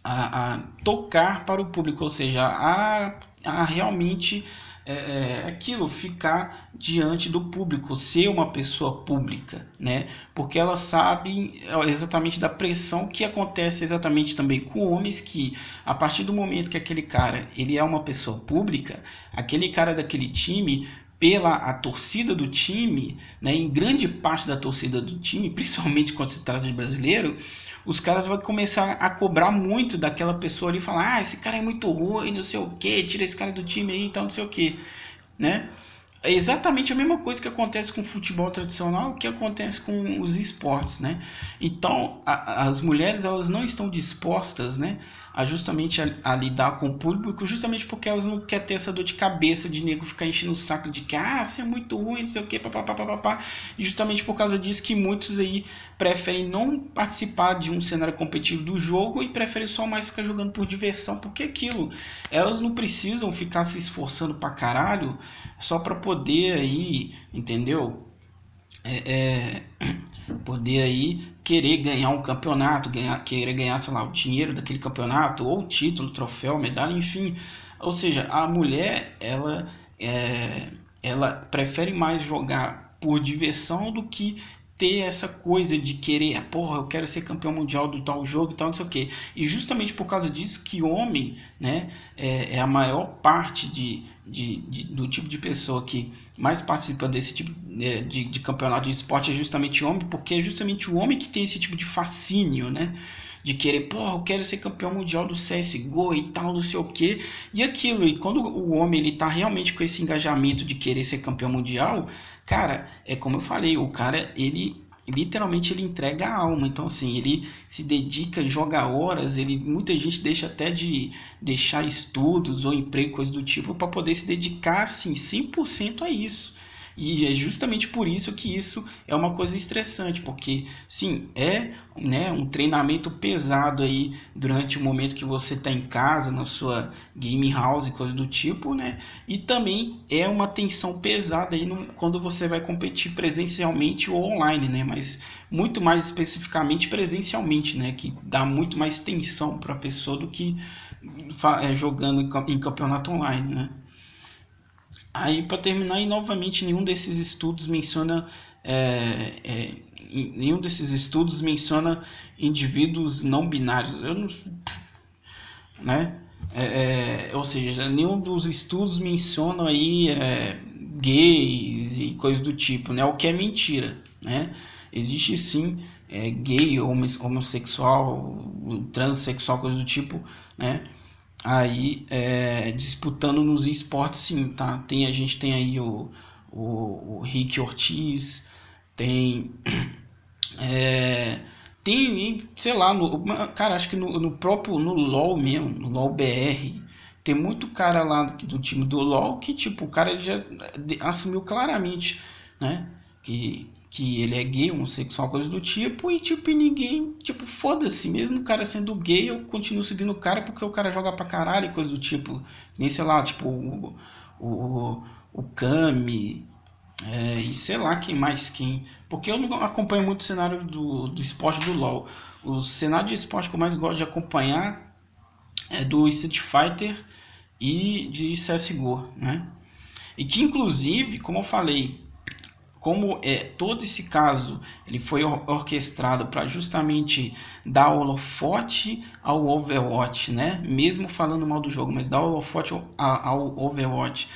a, a tocar para o público, ou seja, a, a realmente é, é, aquilo, ficar diante do público, ser uma pessoa pública, né? Porque elas sabem exatamente da pressão que acontece exatamente também com homens que a partir do momento que aquele cara ele é uma pessoa pública, aquele cara daquele time pela a torcida do time, né, em grande parte da torcida do time, principalmente quando se trata de brasileiro, os caras vão começar a cobrar muito daquela pessoa ali, falar, ah, esse cara é muito ruim, não sei o que, tira esse cara do time aí, então não sei o que, né? É exatamente a mesma coisa que acontece com o futebol tradicional, que acontece com os esportes, né? Então, a, as mulheres elas não estão dispostas, né, a justamente a, a, lidar com o público, justamente porque elas não querem ter essa dor de cabeça de nego ficar enchendo o saco de que ah, você é muito ruim, não sei o que, papapá, e justamente por causa disso que muitos aí preferem não participar de um cenário competitivo do jogo e preferem só mais ficar jogando por diversão, porque aquilo, elas não precisam ficar se esforçando pra caralho só pra poder poder aí, entendeu? É, é, poder aí querer ganhar um campeonato, ganhar, querer ganhar, sei lá, o dinheiro daquele campeonato, ou título, troféu, medalha, enfim. Ou seja, a mulher, ela, é, ela prefere mais jogar por diversão do que ter essa coisa de querer, ah, porra, eu quero ser campeão mundial do tal jogo e tal, não sei o que. E justamente por causa disso que homem, né, é, é a maior parte de, de, de, do tipo de pessoa que mais participa desse tipo é, de, de campeonato de esporte é justamente homem, porque é justamente o homem que tem esse tipo de fascínio, né? de querer, pô, eu quero ser campeão mundial do CSGO e tal, não sei o que, e aquilo. E quando o homem ele tá realmente com esse engajamento de querer ser campeão mundial, Cara, é como eu falei, o cara, ele literalmente ele entrega a alma. Então assim, ele se dedica, joga horas, ele muita gente deixa até de deixar estudos ou emprego coisa do tipo para poder se dedicar assim 100% a isso. E é justamente por isso que isso é uma coisa estressante, porque sim, é né, um treinamento pesado aí durante o momento que você está em casa, na sua game house e coisa do tipo, né? E também é uma tensão pesada aí no, quando você vai competir presencialmente ou online, né? Mas muito mais especificamente presencialmente, né? Que dá muito mais tensão para a pessoa do que é, jogando em campeonato online, né? Aí, para terminar, e novamente, nenhum desses estudos menciona é, é, nenhum desses estudos menciona indivíduos não binários. Eu não, né? É, é ou seja, nenhum dos estudos menciona aí é, gays e coisas do tipo, né? O que é mentira, né? Existe sim é, gay, homossexual, transexual, coisa do tipo, né? Aí é, disputando nos esportes sim, tá? Tem, a gente tem aí o, o, o Rick Ortiz, tem. É, tem, sei lá, no, cara, acho que no, no, próprio no LoL mesmo, no LoL BR, tem muito cara lá do, do time do LoL que, tipo, o cara já assumiu claramente, né? Que que ele é gay, homossexual, coisa do tipo, e tipo, ninguém, tipo, foda-se, mesmo o cara sendo gay, eu continuo seguindo o cara porque o cara joga pra caralho e coisa do tipo, nem sei lá, tipo, o, o, o Kami, é, e sei lá quem mais quem, porque eu não acompanho muito o cenário do, do esporte do LoL, o cenário de esporte que eu mais gosto de acompanhar é do Street Fighter e de CSGO, né? E que inclusive, como eu falei, como é, todo esse caso ele foi orquestrado para justamente dar holofote ao Overwatch, né? Mesmo falando mal do jogo, mas dar holofote ao, ao Overwatch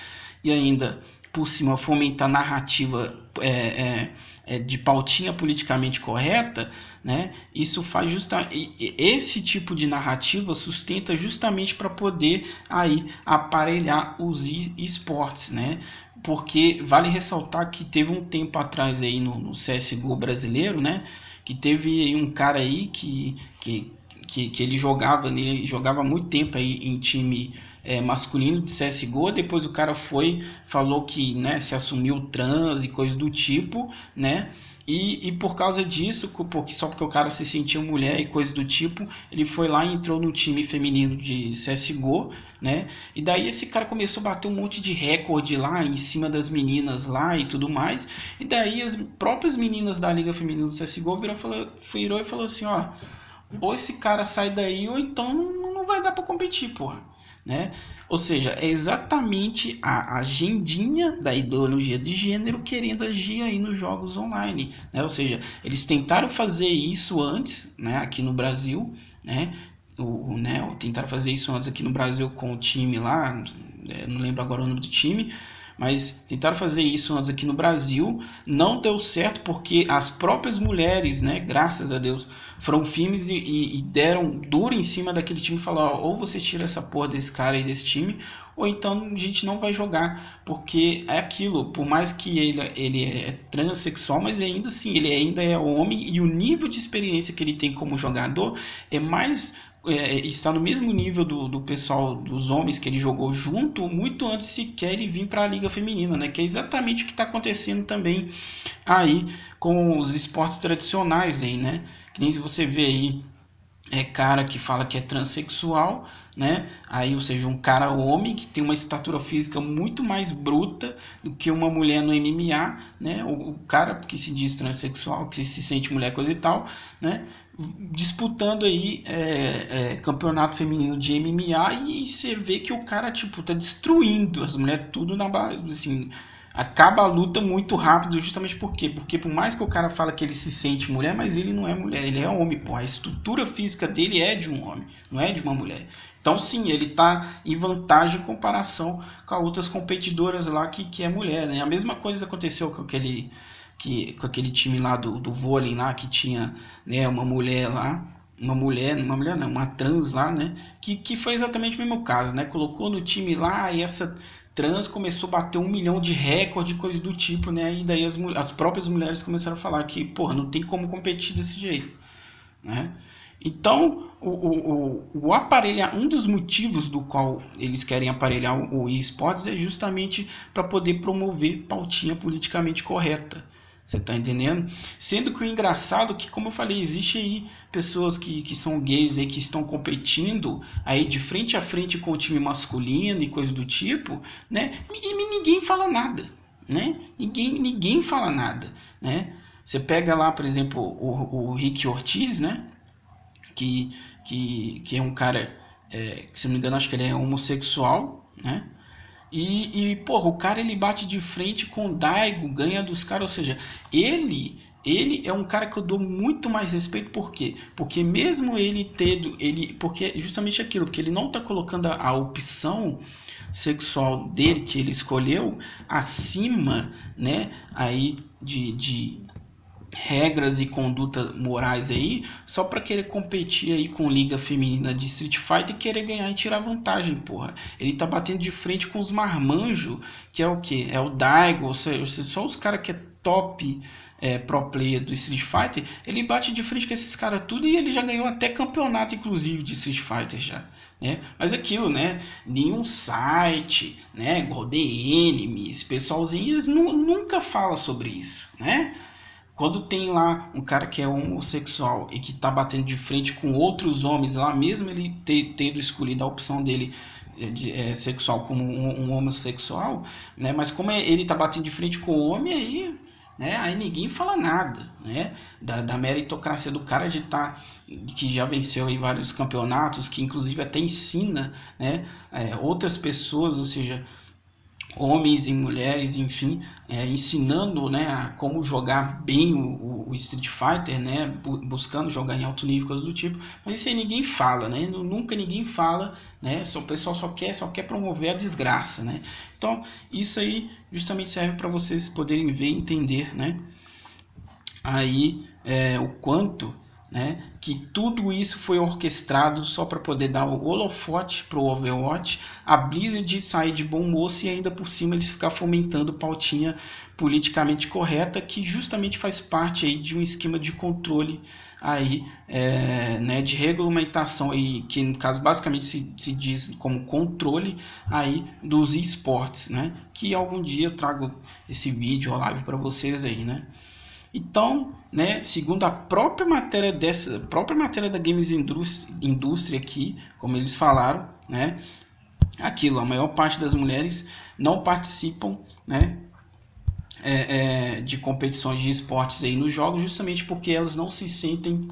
e ainda por cima fomentar narrativa é, é, é, de pautinha politicamente correta, né? Isso faz justa esse tipo de narrativa sustenta justamente para poder aí aparelhar os esportes, né? Porque vale ressaltar que teve um tempo atrás aí no, no CS:GO brasileiro, né? Que teve um cara aí que, que, que, que ele jogava, ele jogava muito tempo aí em time é, masculino de CSGO, depois o cara foi, falou que né, se assumiu trans e coisas do tipo, né? E, e por causa disso, porque, só porque o cara se sentia mulher e coisas do tipo, ele foi lá e entrou no time feminino de CSGO, né? E daí esse cara começou a bater um monte de recorde lá em cima das meninas lá e tudo mais. E daí as próprias meninas da Liga Feminina do CSGO virou, falou, virou e falou assim, ó, ou esse cara sai daí ou então não, vai dar para competir, porra né? Ou seja, é exatamente a agendinha da ideologia de gênero querendo agir aí nos jogos online, né? Ou seja, eles tentaram fazer isso antes, né? Aqui no Brasil, né? O, né, tentaram fazer isso antes aqui no Brasil com o time lá, é, não lembro agora o nome do time, mas tentaram fazer isso antes aqui no Brasil, não deu certo porque as próprias mulheres, né, graças a Deus, foram firmes e, e, e deram duro em cima daquele time e falaram, ou você tira essa porra desse cara aí desse time, ou então a gente não vai jogar, porque é aquilo, por mais que ele, ele é transexual, mas ainda assim, ele ainda é homem e o nível de experiência que ele tem como jogador é mais é, está no mesmo nível do, do pessoal dos homens que ele jogou junto muito antes sequer ele vir para a liga feminina, né? Que é exatamente o que está acontecendo também aí com os esportes tradicionais aí, né? Que nem se você vê aí é cara que fala que é transexual, né? Aí, ou seja, um cara homem que tem uma estatura física muito mais bruta do que uma mulher no MMA, né? O, o cara que se diz transexual, que se sente mulher coisa e tal, né? Disputando aí é, é, campeonato feminino de MMA e você vê que o cara tipo tá destruindo as mulheres tudo na base, assim, acaba a luta muito rápido, justamente por quê? Porque por mais que o cara fala que ele se sente mulher, mas ele não é mulher, ele é homem, pô. A estrutura física dele é de um homem, não é de uma mulher. Então sim, ele está em vantagem em comparação com outras competidoras lá que, que é mulher, né? A mesma coisa aconteceu com aquele, que, com aquele time lá do, do vôlei lá, que tinha né, uma mulher lá, uma mulher, uma mulher não, uma trans lá, né? Que, que foi exatamente o mesmo caso, né? Colocou no time lá e essa trans começou a bater um milhão de recorde, coisa do tipo, né? E daí as, as próprias mulheres começaram a falar que, porra, não tem como competir desse jeito, né? Então, o, o, o, aparelhar, um dos motivos do qual eles querem aparelhar o, o esportes é justamente para poder promover pautinha politicamente correta. Você está entendendo? Sendo que o engraçado é que, como eu falei, existe aí pessoas que, que são gays aí que estão competindo aí de frente a frente com o time masculino e coisa do tipo, né? E ninguém fala nada, né? Ninguém, ninguém fala nada, né? Você pega lá, por exemplo, o, o Rick Ortiz, né? Que, que, que é um cara, é, se não me engano, acho que ele é homossexual, né? E, e porra, o cara ele bate de frente com o Daigo, ganha dos caras, ou seja, ele ele é um cara que eu dou muito mais respeito, por quê? Porque mesmo ele tendo, ele, porque é justamente aquilo, porque ele não está colocando a, a, opção sexual dele que ele escolheu acima, né, aí de, de regras e conduta morais aí, só para querer competir aí com liga feminina de Street Fighter e querer ganhar e tirar vantagem, porra. Ele tá batendo de frente com os marmanjos, que é o que? É o Daigo, ou seja, só os caras que é top é, pro player do Street Fighter, ele bate de frente com esses caras tudo e ele já ganhou até campeonato, inclusive, de Street Fighter já. Né? Mas aquilo, né? Nenhum site, né? Golden esse pessoalzinho, eles nunca fala sobre isso, né? Quando tem lá um cara que é homossexual e que está batendo de frente com outros homens lá, mesmo ele ter, tendo escolhido a opção dele eh, de, é, sexual como um, um, homossexual, né? Mas como é, ele está batendo de frente com o homem, aí, né? Aí ninguém fala nada, né? Da, da meritocracia do cara de tá, que já venceu em vários campeonatos, que inclusive até ensina, né? É, outras pessoas, ou seja, homens e mulheres, enfim, é, ensinando né, como jogar bem o, o, Street Fighter, né, buscando jogar em alto nível, coisas do tipo, mas isso aí ninguém fala, né, nunca ninguém fala, né, só, o pessoal só quer, só quer promover a desgraça, né, então isso aí justamente serve para vocês poderem ver e entender, né, aí é, o quanto né? Que tudo isso foi orquestrado só para poder dar o holofote pro Overwatch, a Blizzard sair de bom moço e ainda por cima eles ficar fomentando pautinha politicamente correta, que justamente faz parte aí de um esquema de controle aí, é, né, de regulamentação aí, que no caso basicamente se, se diz como controle aí dos esportes, né? Que algum dia eu trago esse vídeo ou live para vocês aí, né? Então, né, segundo a própria matéria dessa, própria matéria da Games Industry aqui, como eles falaram, né, aquilo, a maior parte das mulheres não participam, né, é, é, de competições de esportes aí nos jogos, justamente porque elas não se sentem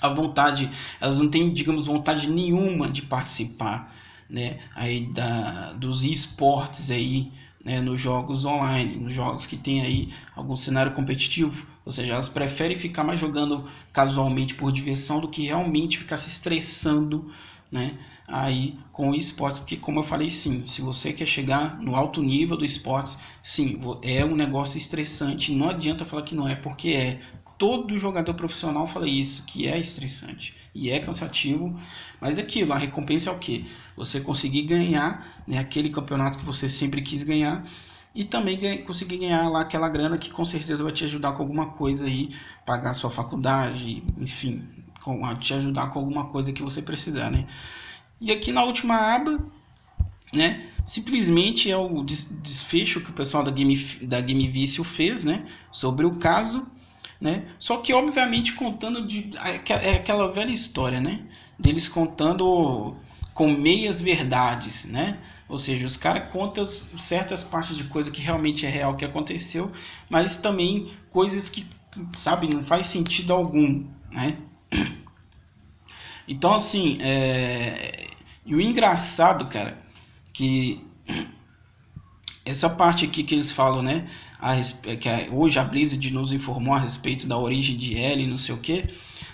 à vontade, elas não têm, digamos, vontade nenhuma de participar, né, aí da, dos esportes aí né, nos jogos online, nos jogos que tem aí algum cenário competitivo. Ou seja, elas preferem ficar mais jogando casualmente por diversão do que realmente ficar se estressando né, aí com o esportes. Porque, como eu falei, sim, se você quer chegar no alto nível do esportes, sim, é um negócio estressante. Não adianta falar que não é, porque é todo jogador profissional fala isso, que é estressante e é cansativo, mas é aquilo, a recompensa é o que? Você conseguir ganhar né, aquele campeonato que você sempre quis ganhar e também conseguir ganhar lá aquela grana que com certeza vai te ajudar com alguma coisa aí, pagar sua faculdade, enfim, com, te ajudar com alguma coisa que você precisar, né? E aqui na última aba, né, simplesmente é o desfecho que o pessoal da Game, da Game Vício fez, né, sobre o caso né? Só que obviamente contando de é aquela velha história, né? Deles contando com meias verdades, né? Ou seja, os caras contam certas partes de coisa que realmente é real que aconteceu, mas também coisas que, sabe, não faz sentido algum, né? Então, assim, é... e o engraçado, cara, que essa parte aqui que eles falam, né? A, que hoje a Blizzard nos informou a respeito da origem de L, não sei o que.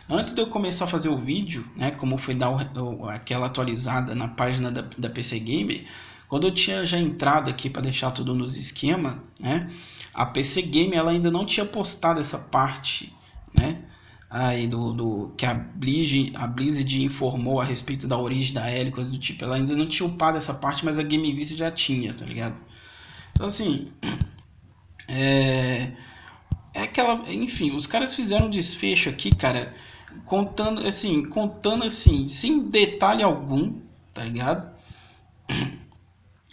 Antes de eu começar a fazer o vídeo, né? Como foi dar o, aquela atualizada na página da, da PC Gamer, quando eu tinha já entrado aqui para deixar tudo nos esquema, né? A PC Gamer ela ainda não tinha postado essa parte, né? Aí do, do que a Blizzard, a Blizzard informou a respeito da origem da L, coisa do tipo. Ela ainda não tinha upado essa parte, mas a Game já tinha, tá ligado? Então assim, é, é aquela, enfim, os caras fizeram um desfecho aqui, cara, contando assim, contando assim, sem detalhe algum, tá ligado?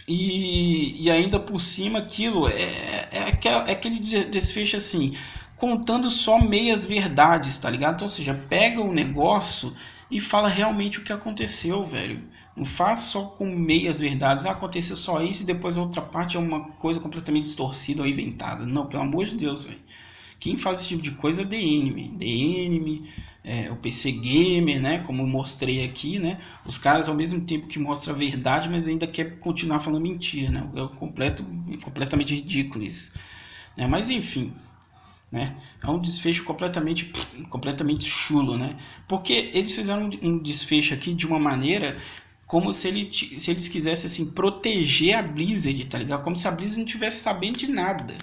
E, e ainda por cima aquilo é, é, aquela, é aquele desfecho assim, contando só meias verdades, tá ligado? Então, ou seja, pega o negócio e fala realmente o que aconteceu, velho. Não faz só com meias verdades. Ah, aconteceu só isso e depois a outra parte é uma coisa completamente distorcida ou inventada. Não, pelo amor de Deus, velho. Quem faz esse tipo de coisa é The Enemy. The Enemy, é, o PC Gamer, né? Como mostrei aqui, né? Os caras ao mesmo tempo que mostram a verdade, mas ainda quer continuar falando mentira, né? É completo, completamente ridículo isso. Né? Mas enfim, né? É um desfecho completamente, completamente chulo, né? Porque eles fizeram um desfecho aqui de uma maneira como se, ele, se eles quisessem assim proteger a Blizzard, tá ligado? Como se a Blizzard não tivesse sabendo de nada,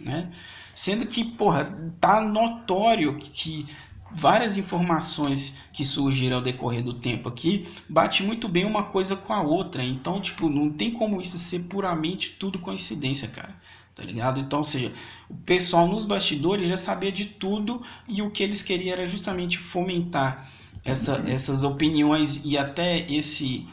né? Sendo que, porra, tá notório que várias informações que surgiram ao decorrer do tempo aqui bate muito bem uma coisa com a outra. Então, tipo, não tem como isso ser puramente tudo coincidência, cara. Tá ligado? Então, ou seja, o pessoal nos bastidores já sabia de tudo e o que eles queriam era justamente fomentar essa, essas opiniões e até esse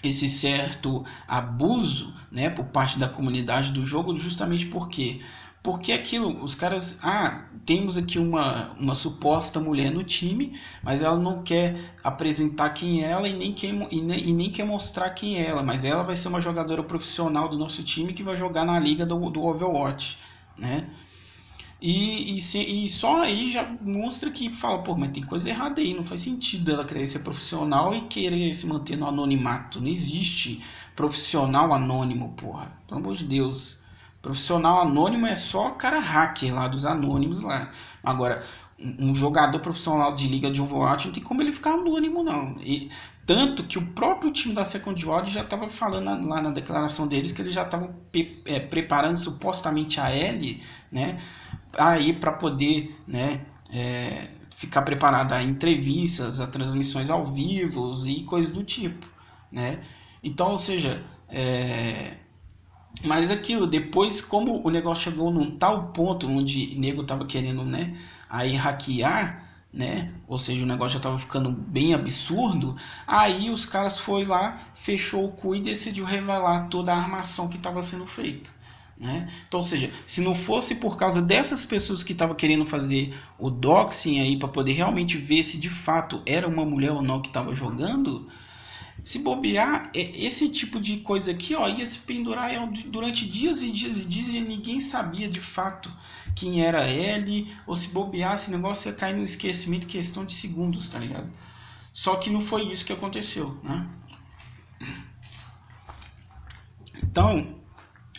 esse certo abuso, né, por parte da comunidade do jogo, justamente porque porque aquilo, os caras, ah, temos aqui uma, uma suposta mulher no time, mas ela não quer apresentar quem é ela e nem, quer, e, nem, e nem quer mostrar quem é ela, mas ela vai ser uma jogadora profissional do nosso time que vai jogar na liga do, do Overwatch, né? E, e, se, e, só aí já mostra que fala, pô, mas tem coisa errada aí, não faz sentido ela querer ser profissional e querer se manter no anonimato. Não existe profissional anônimo, porra. Pelo amor de Deus. Profissional anônimo é só cara hacker lá dos anônimos lá. Agora, um jogador profissional de liga de Overwatch não tem como ele ficar anônimo não. E tanto que o próprio time da Second World já estava falando lá na declaração deles que eles já estavam é, preparando supostamente a L, né, aí para poder, né, é, ficar preparada a entrevistas, a transmissões ao vivo e coisas do tipo, né. Então, ou seja, é, mas aquilo, depois, como o negócio chegou num tal ponto onde o nego tava querendo, né, aí hackear, né, ou seja, o negócio já tava ficando bem absurdo, aí os caras foi lá, fechou o cu e decidiu revelar toda a armação que estava sendo feita. Né? Então, ou seja, se não fosse por causa dessas pessoas que estavam querendo fazer o doxing aí para poder realmente ver se de fato era uma mulher ou não que estava jogando, se bobear, é, esse tipo de coisa aqui ó, ia se pendurar durante dias e dias e dias e ninguém sabia de fato quem era ele, ou se bobear, esse negócio ia cair no esquecimento questão de segundos, tá ligado? Só que não foi isso que aconteceu, né? Então,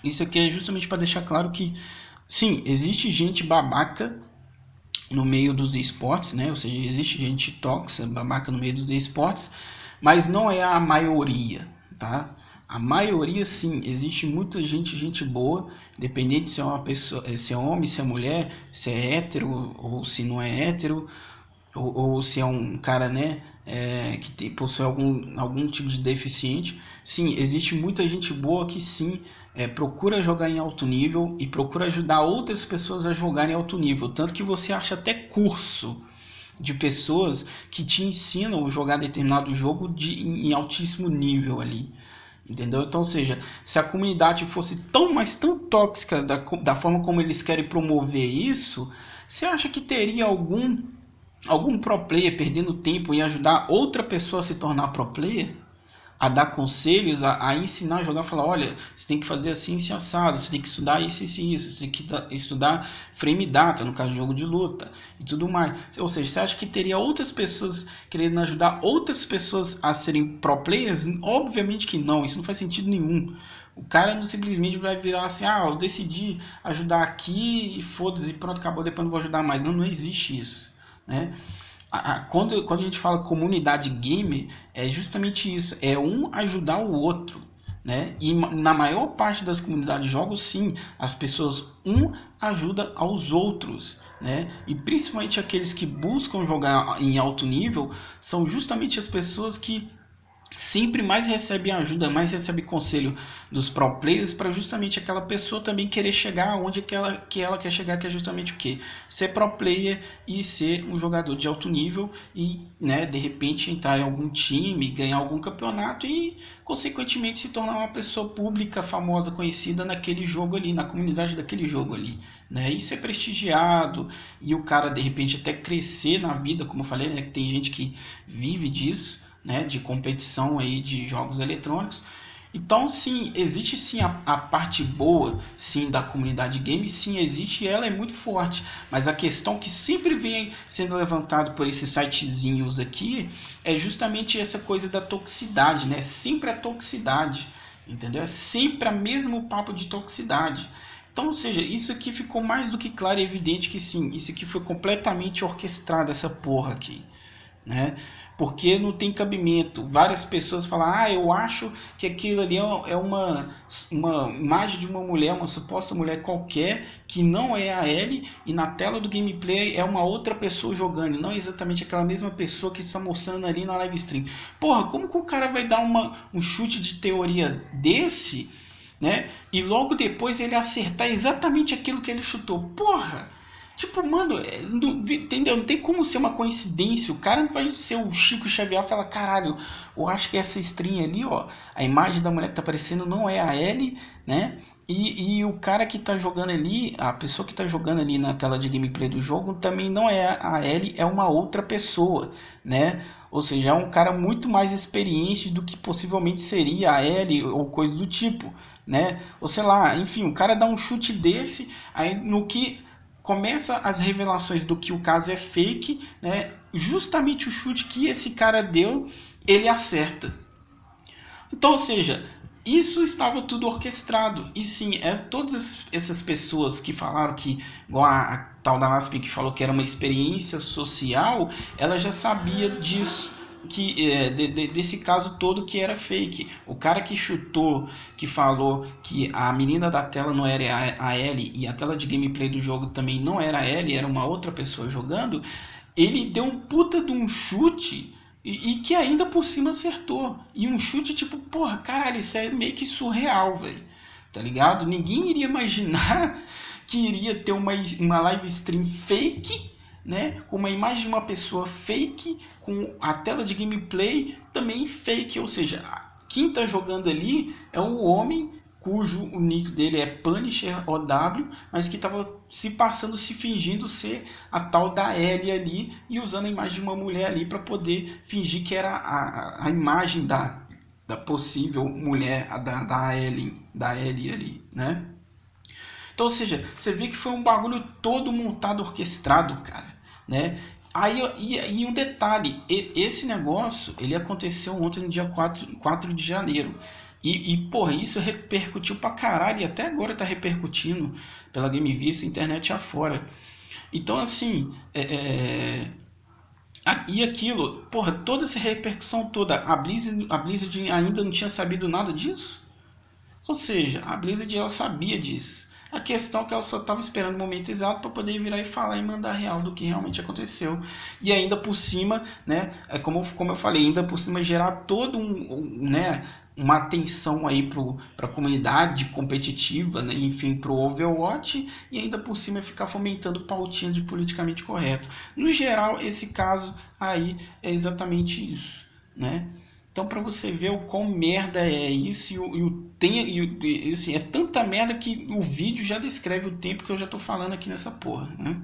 isso aqui é justamente para deixar claro que, sim, existe gente babaca no meio dos esportes, né? Ou seja, existe gente tóxica, babaca no meio dos esportes, mas não é a maioria, tá? A maioria sim, existe muita gente, gente boa, independente se é uma pessoa, se é homem, se é mulher, se é hétero ou se não é hétero, ou, ou se é um cara, né, é, que tem, possui algum, algum tipo de deficiente. Sim, existe muita gente boa que sim é, procura jogar em alto nível e procura ajudar outras pessoas a jogar em alto nível, tanto que você acha até curso de pessoas que te ensinam a jogar determinado jogo de, em altíssimo nível ali. Entendeu? Então, seja, se a comunidade fosse tão, mas tão tóxica da, da forma como eles querem promover isso, Você acha que teria algum algum pro player perdendo tempo em ajudar outra pessoa a se tornar pro player? A dar conselhos, a, a, ensinar a jogar, falar, olha, você tem que fazer assim, isso assado, você tem que estudar isso, isso isso, você tem que estudar frame data, no caso jogo de luta, e tudo mais. Ou seja, você acha que teria outras pessoas querendo ajudar outras pessoas a serem pro players? Obviamente que não, isso não faz sentido nenhum. O cara não simplesmente vai virar assim, ah, eu decidi ajudar aqui e foda-se, pronto, acabou, depois não vou ajudar mais. Não, não existe isso, né? A, a, quando, quando a gente fala comunidade gamer, é justamente isso, é um ajudar o outro. Né? E na maior parte das comunidades de jogos, sim, as pessoas um ajuda aos outros, né? E principalmente aqueles que buscam jogar em alto nível são justamente as pessoas que sempre mais recebe ajuda, mais recebe conselho dos pro players para justamente aquela pessoa também querer chegar onde que ela, que ela quer chegar, que é justamente o que? Ser pro player e ser um jogador de alto nível e, né, de repente entrar em algum time, ganhar algum campeonato e, consequentemente, se tornar uma pessoa pública, famosa, conhecida naquele jogo ali, na comunidade daquele jogo ali, né? E ser prestigiado e o cara, de repente, até crescer na vida, como eu falei, né, tem gente que vive disso, né, de competição aí de jogos eletrônicos. Então, sim, existe sim a, a, parte boa, sim, da comunidade game, sim, existe e ela é muito forte. Mas a questão que sempre vem sendo levantado por esses sitezinhos aqui é justamente essa coisa da toxicidade, né? Sempre a toxicidade, entendeu? É sempre a mesmo papo de toxicidade. Então, ou seja, isso aqui ficou mais do que claro e evidente que sim, isso aqui foi completamente orquestrado, essa porra aqui, né? Porque não tem cabimento. Várias pessoas falam, ah, eu acho que aquilo ali é, é uma, uma imagem de uma mulher, uma suposta mulher qualquer, que não é a Ellie, e na tela do gameplay é uma outra pessoa jogando, não é exatamente aquela mesma pessoa que está mostrando ali na live stream. Porra, como que o cara vai dar uma, um chute de teoria desse, né? E logo depois ele acertar exatamente aquilo que ele chutou? Porra! Tipo, mano, é, não, entendeu? Não tem como ser uma coincidência. O cara não vai ser o Chico Xavier e falar, caralho, eu acho que essa string ali, ó, a imagem da mulher que tá aparecendo não é a L, né? E, e o cara que tá jogando ali, a pessoa que tá jogando ali na tela de gameplay do jogo também não é a L, é uma outra pessoa, né? Ou seja, é um cara muito mais experiente do que possivelmente seria a L ou coisa do tipo, né? Ou sei lá, enfim, o cara dá um chute desse, aí no que começa as revelações do que o caso é fake, né? Justamente o chute que esse cara deu, ele acerta. Então, ou seja, isso estava tudo orquestrado. E sim, é, todas essas pessoas que falaram que, igual a, a tal da Aspen que falou que era uma experiência social, ela já sabia disso que é, de, de, desse caso todo que era fake. O cara que chutou, que falou que a menina da tela não era a, a Ellie e a tela de gameplay do jogo também não era a Ellie, era uma outra pessoa jogando, ele deu um puta de um chute e, e que ainda por cima acertou. E um chute tipo, porra, caralho, isso é meio que surreal, velho. Tá ligado? Ninguém iria imaginar que iria ter uma, uma live stream fake né, com uma imagem de uma pessoa fake, com a tela de gameplay também fake, ou seja, quem está jogando ali é um homem cujo o nick dele é Punisher OW, mas que estava se passando, se fingindo ser a tal da Ellie ali e usando a imagem de uma mulher ali para poder fingir que era a, a imagem da, da possível mulher da, da Ellie, da Ellie ali, né? Então, ou seja, você vê que foi um bagulho todo montado, orquestrado, cara né? Aí, e, e um detalhe, esse negócio ele aconteceu ontem no dia 4, 4 de janeiro. E, e porra, isso repercutiu pra caralho e até agora tá repercutindo pela Game Vista, internet afora. Então, assim, é, é, e aquilo, porra, toda essa repercussão toda, a Blizzard, a Blizzard ainda não tinha sabido nada disso? Ou seja, a Blizzard ela sabia disso. A questão é que ela só estava esperando o momento exato para poder virar e falar e mandar real do que realmente aconteceu. E ainda por cima, né, é como, como eu falei, ainda por cima gerar todo um, um né, uma atenção aí para a comunidade competitiva, né, enfim, para o Overwatch e ainda por cima ficar fomentando pautinha de politicamente correto. No geral, esse caso aí é exatamente isso, né? Então, para você ver o quão merda é isso, e o, e o tem, e, e, assim, é tanta merda que o vídeo já descreve o tempo que eu já tô falando aqui nessa porra, né?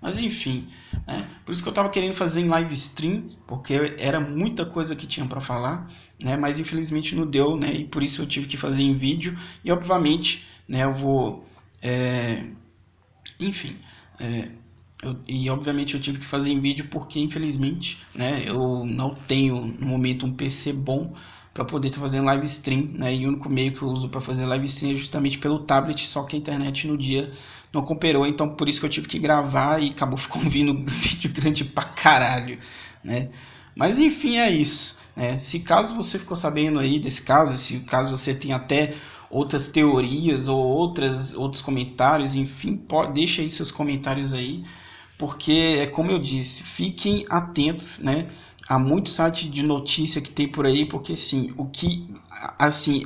Mas enfim, né? por isso que eu estava querendo fazer em live stream, porque era muita coisa que tinha para falar, né? mas infelizmente não deu, né? e por isso eu tive que fazer em vídeo. E obviamente né, eu vou. É... Enfim. É... Eu, e obviamente eu tive que fazer em vídeo porque infelizmente né, eu não tenho no momento um PC bom para poder estar fazendo live stream, né? E o único meio que eu uso para fazer live stream é justamente pelo tablet, só que a internet no dia não cooperou, então por isso que eu tive que gravar e acabou ficando vindo vídeo grande pra caralho, né? Mas enfim, é isso. Né? Se caso você ficou sabendo aí desse caso, se caso você tem até outras teorias ou outras outros comentários, enfim, pode, deixa aí seus comentários aí, porque é como eu disse, fiquem atentos, né? há muito site de notícia que tem por aí, porque sim, o que assim,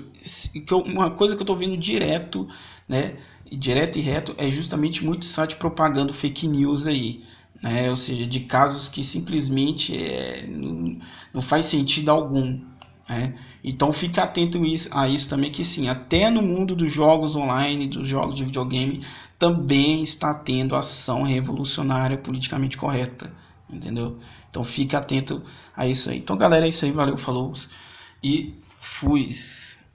uma coisa que eu estou vendo direto, né, direto e reto é justamente muito site propagando fake news aí, né, ou seja, de casos que simplesmente é, não, faz sentido algum. Né? Então fique atento a isso também que sim, até no mundo dos jogos online, dos jogos de videogame, também está tendo ação revolucionária politicamente correta entendeu? Então fique atento a isso aí. Então galera, é isso aí, valeu, falou e fui.